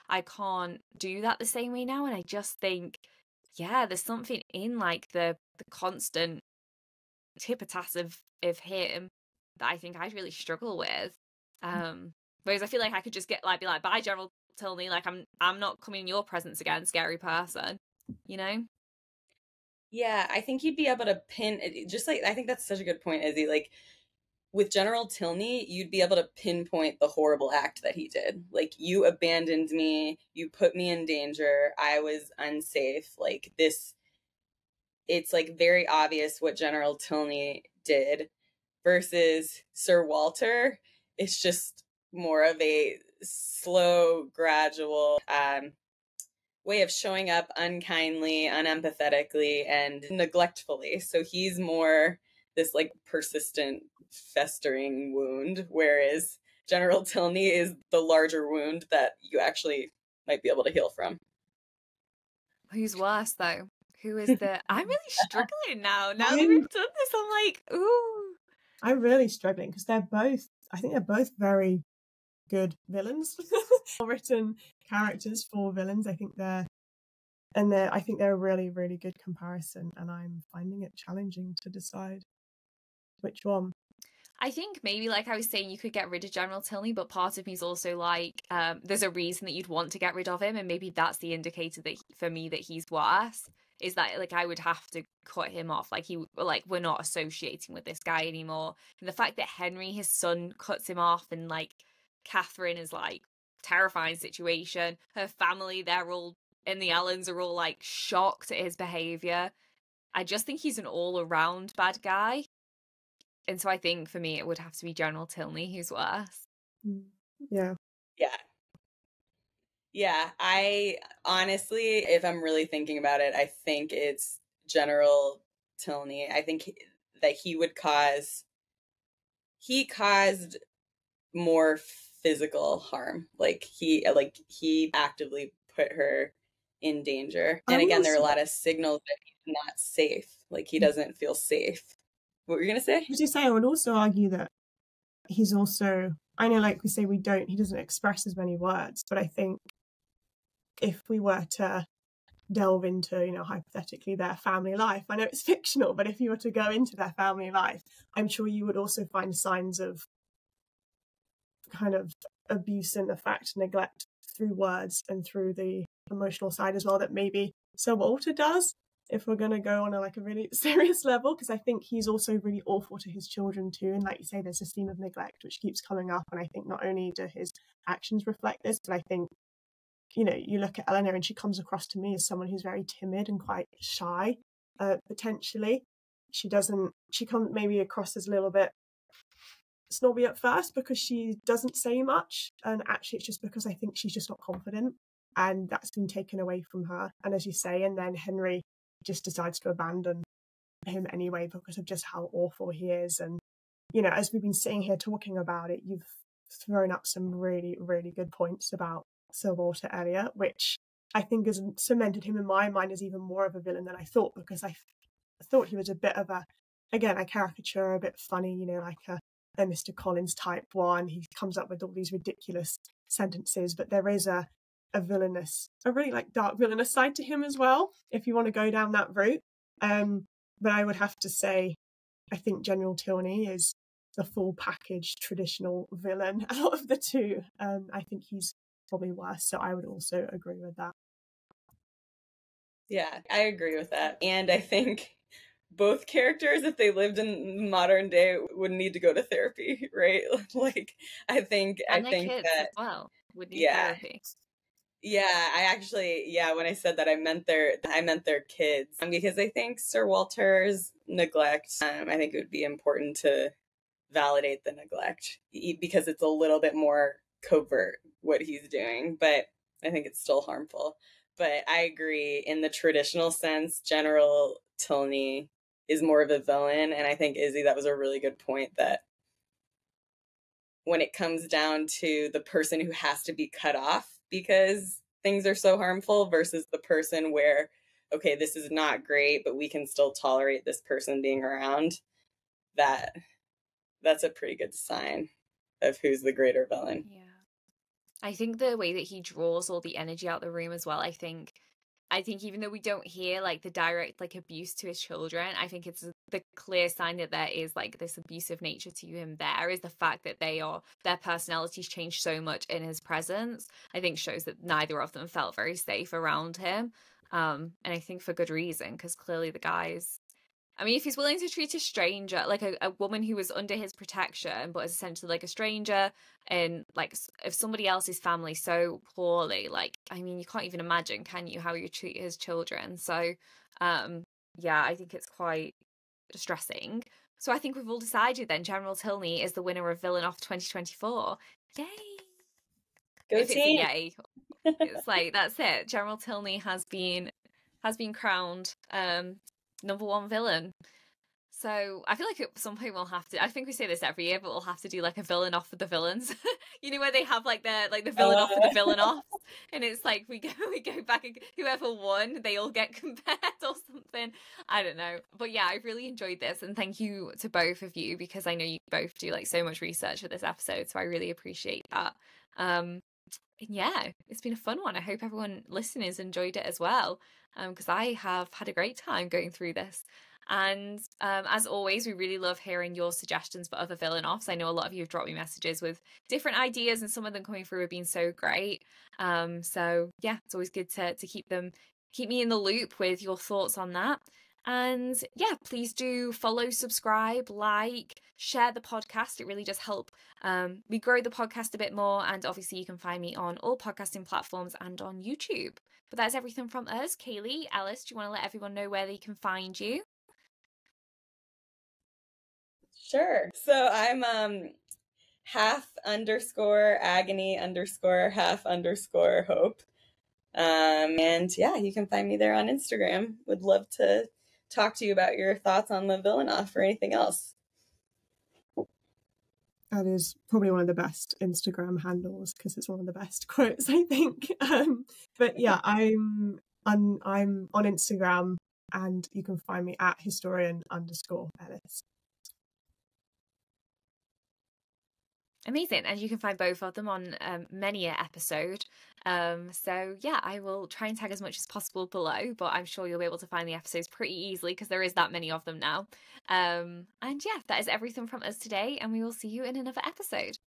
I can't do that the same way now and i just think yeah there's something in like the the constant tipitass of of him that I think I'd really struggle with. Mm. Um, whereas I feel like I could just get like be like, bye, General Tilney, like I'm I'm not coming in your presence again, scary person, you know? Yeah, I think you'd be able to pin just like I think that's such a good point, Izzy. Like with General Tilney, you'd be able to pinpoint the horrible act that he did. Like, you abandoned me, you put me in danger, I was unsafe. Like, this, it's like very obvious what General Tilney did versus Sir Walter, it's just more of a slow, gradual um, way of showing up unkindly, unempathetically, and neglectfully. So he's more this like persistent, festering wound, whereas General Tilney is the larger wound that you actually might be able to heal from. Who's worse though? Who is the? I'm really struggling now. Now that we've done this, I'm like, ooh, I'm really struggling because they're both. I think they're both very good villains, written characters for villains. I think they're and they're I think they're a really really good comparison, and I'm finding it challenging to decide which one. I think maybe like I was saying, you could get rid of General Tilney, but part of me is also like, um, there's a reason that you'd want to get rid of him, and maybe that's the indicator that he, for me that he's worse. Is that like I would have to cut him off? Like he, like we're not associating with this guy anymore. And the fact that Henry, his son, cuts him off, and like Catherine is like terrifying situation. Her family, they're all in the Allens are all like shocked at his behavior. I just think he's an all around bad guy and so I think for me it would have to be General Tilney who's worse. Mm, yeah. Yeah. Yeah, I honestly, if I'm really thinking about it, I think it's General Tilney. I think that he would cause he caused more physical harm. Like he like he actively put her in danger. And again, there are a lot of signals that he's not safe. Like he mm. doesn't feel safe. What were you going to say? I was just saying, I would also argue that he's also, I know, like we say, we don't, he doesn't express as many words, but I think if we were to delve into, you know, hypothetically their family life, I know it's fictional, but if you were to go into their family life, I'm sure you would also find signs of kind of abuse and fact neglect through words and through the emotional side as well that maybe Sir Walter does if we're going to go on a like a really serious level because i think he's also really awful to his children too and like you say there's this theme of neglect which keeps coming up and i think not only do his actions reflect this but i think you know you look at eleanor and she comes across to me as someone who's very timid and quite shy uh, potentially she doesn't she comes maybe across as a little bit snobby at first because she doesn't say much and actually it's just because i think she's just not confident and that's been taken away from her and as you say and then henry just decides to abandon him anyway because of just how awful he is. And, you know, as we've been sitting here talking about it, you've thrown up some really, really good points about Sir Walter Elliot, which I think has cemented him in my mind as even more of a villain than I thought because I thought he was a bit of a, again, a caricature, a bit funny, you know, like a, a Mr. Collins type one. He comes up with all these ridiculous sentences, but there is a a villainous, a really like dark villainous side to him as well, if you want to go down that route. Um, but I would have to say, I think General Tilney is the full package traditional villain out of the two. Um, I think he's probably worse, so I would also agree with that. Yeah, I agree with that. And I think both characters, if they lived in modern day, would need to go to therapy, right? like, I think, and I think that, well, would need yeah, therapy. Yeah, I actually, yeah, when I said that, I meant their, I meant their kids, um, because I think Sir Walter's neglect, um, I think it would be important to validate the neglect because it's a little bit more covert what he's doing, but I think it's still harmful. But I agree, in the traditional sense, General Tilney is more of a villain, and I think Izzy, that was a really good point that when it comes down to the person who has to be cut off because things are so harmful versus the person where okay this is not great but we can still tolerate this person being around that that's a pretty good sign of who's the greater villain yeah i think the way that he draws all the energy out of the room as well i think I think even though we don't hear like the direct like abuse to his children, I think it's the clear sign that there is like this abusive nature to him. There is the fact that they are their personalities change so much in his presence. I think shows that neither of them felt very safe around him, um, and I think for good reason because clearly the guys I mean, if he's willing to treat a stranger, like a, a woman who was under his protection, but is essentially like a stranger, and like if somebody else's family so poorly, like, I mean, you can't even imagine, can you, how you treat his children? So, um, yeah, I think it's quite distressing. So I think we've all decided then General Tilney is the winner of Villain Off 2024. Yay! Go if team! It's yay. it's like that's it. General Tilney has been has been crowned um number one villain. So I feel like at some point we'll have to. I think we say this every year, but we'll have to do like a villain off with the villains. you know where they have like the like the villain off with the villain off, and it's like we go we go back and whoever won, they all get compared or something. I don't know, but yeah, I've really enjoyed this, and thank you to both of you because I know you both do like so much research for this episode, so I really appreciate that. Um, and yeah, it's been a fun one. I hope everyone listening has enjoyed it as well, because um, I have had a great time going through this. And um, as always, we really love hearing your suggestions for other villain offs. I know a lot of you have dropped me messages with different ideas, and some of them coming through have been so great. Um, so yeah, it's always good to to keep them keep me in the loop with your thoughts on that. And yeah, please do follow, subscribe, like, share the podcast. It really does help um, me grow the podcast a bit more. And obviously, you can find me on all podcasting platforms and on YouTube. But that's everything from us. Caily, Ellis, do you want to let everyone know where they can find you? Sure. So I'm um half underscore agony underscore half underscore hope. Um, and yeah, you can find me there on Instagram. Would love to talk to you about your thoughts on the villain off or anything else. That is probably one of the best Instagram handles because it's one of the best quotes, I think. Um, but yeah, I'm on, I'm on Instagram and you can find me at historian underscore Ellis. Amazing. And you can find both of them on um, many a episode. Um, so yeah, I will try and tag as much as possible below, but I'm sure you'll be able to find the episodes pretty easily because there is that many of them now. Um, and yeah, that is everything from us today, and we will see you in another episode.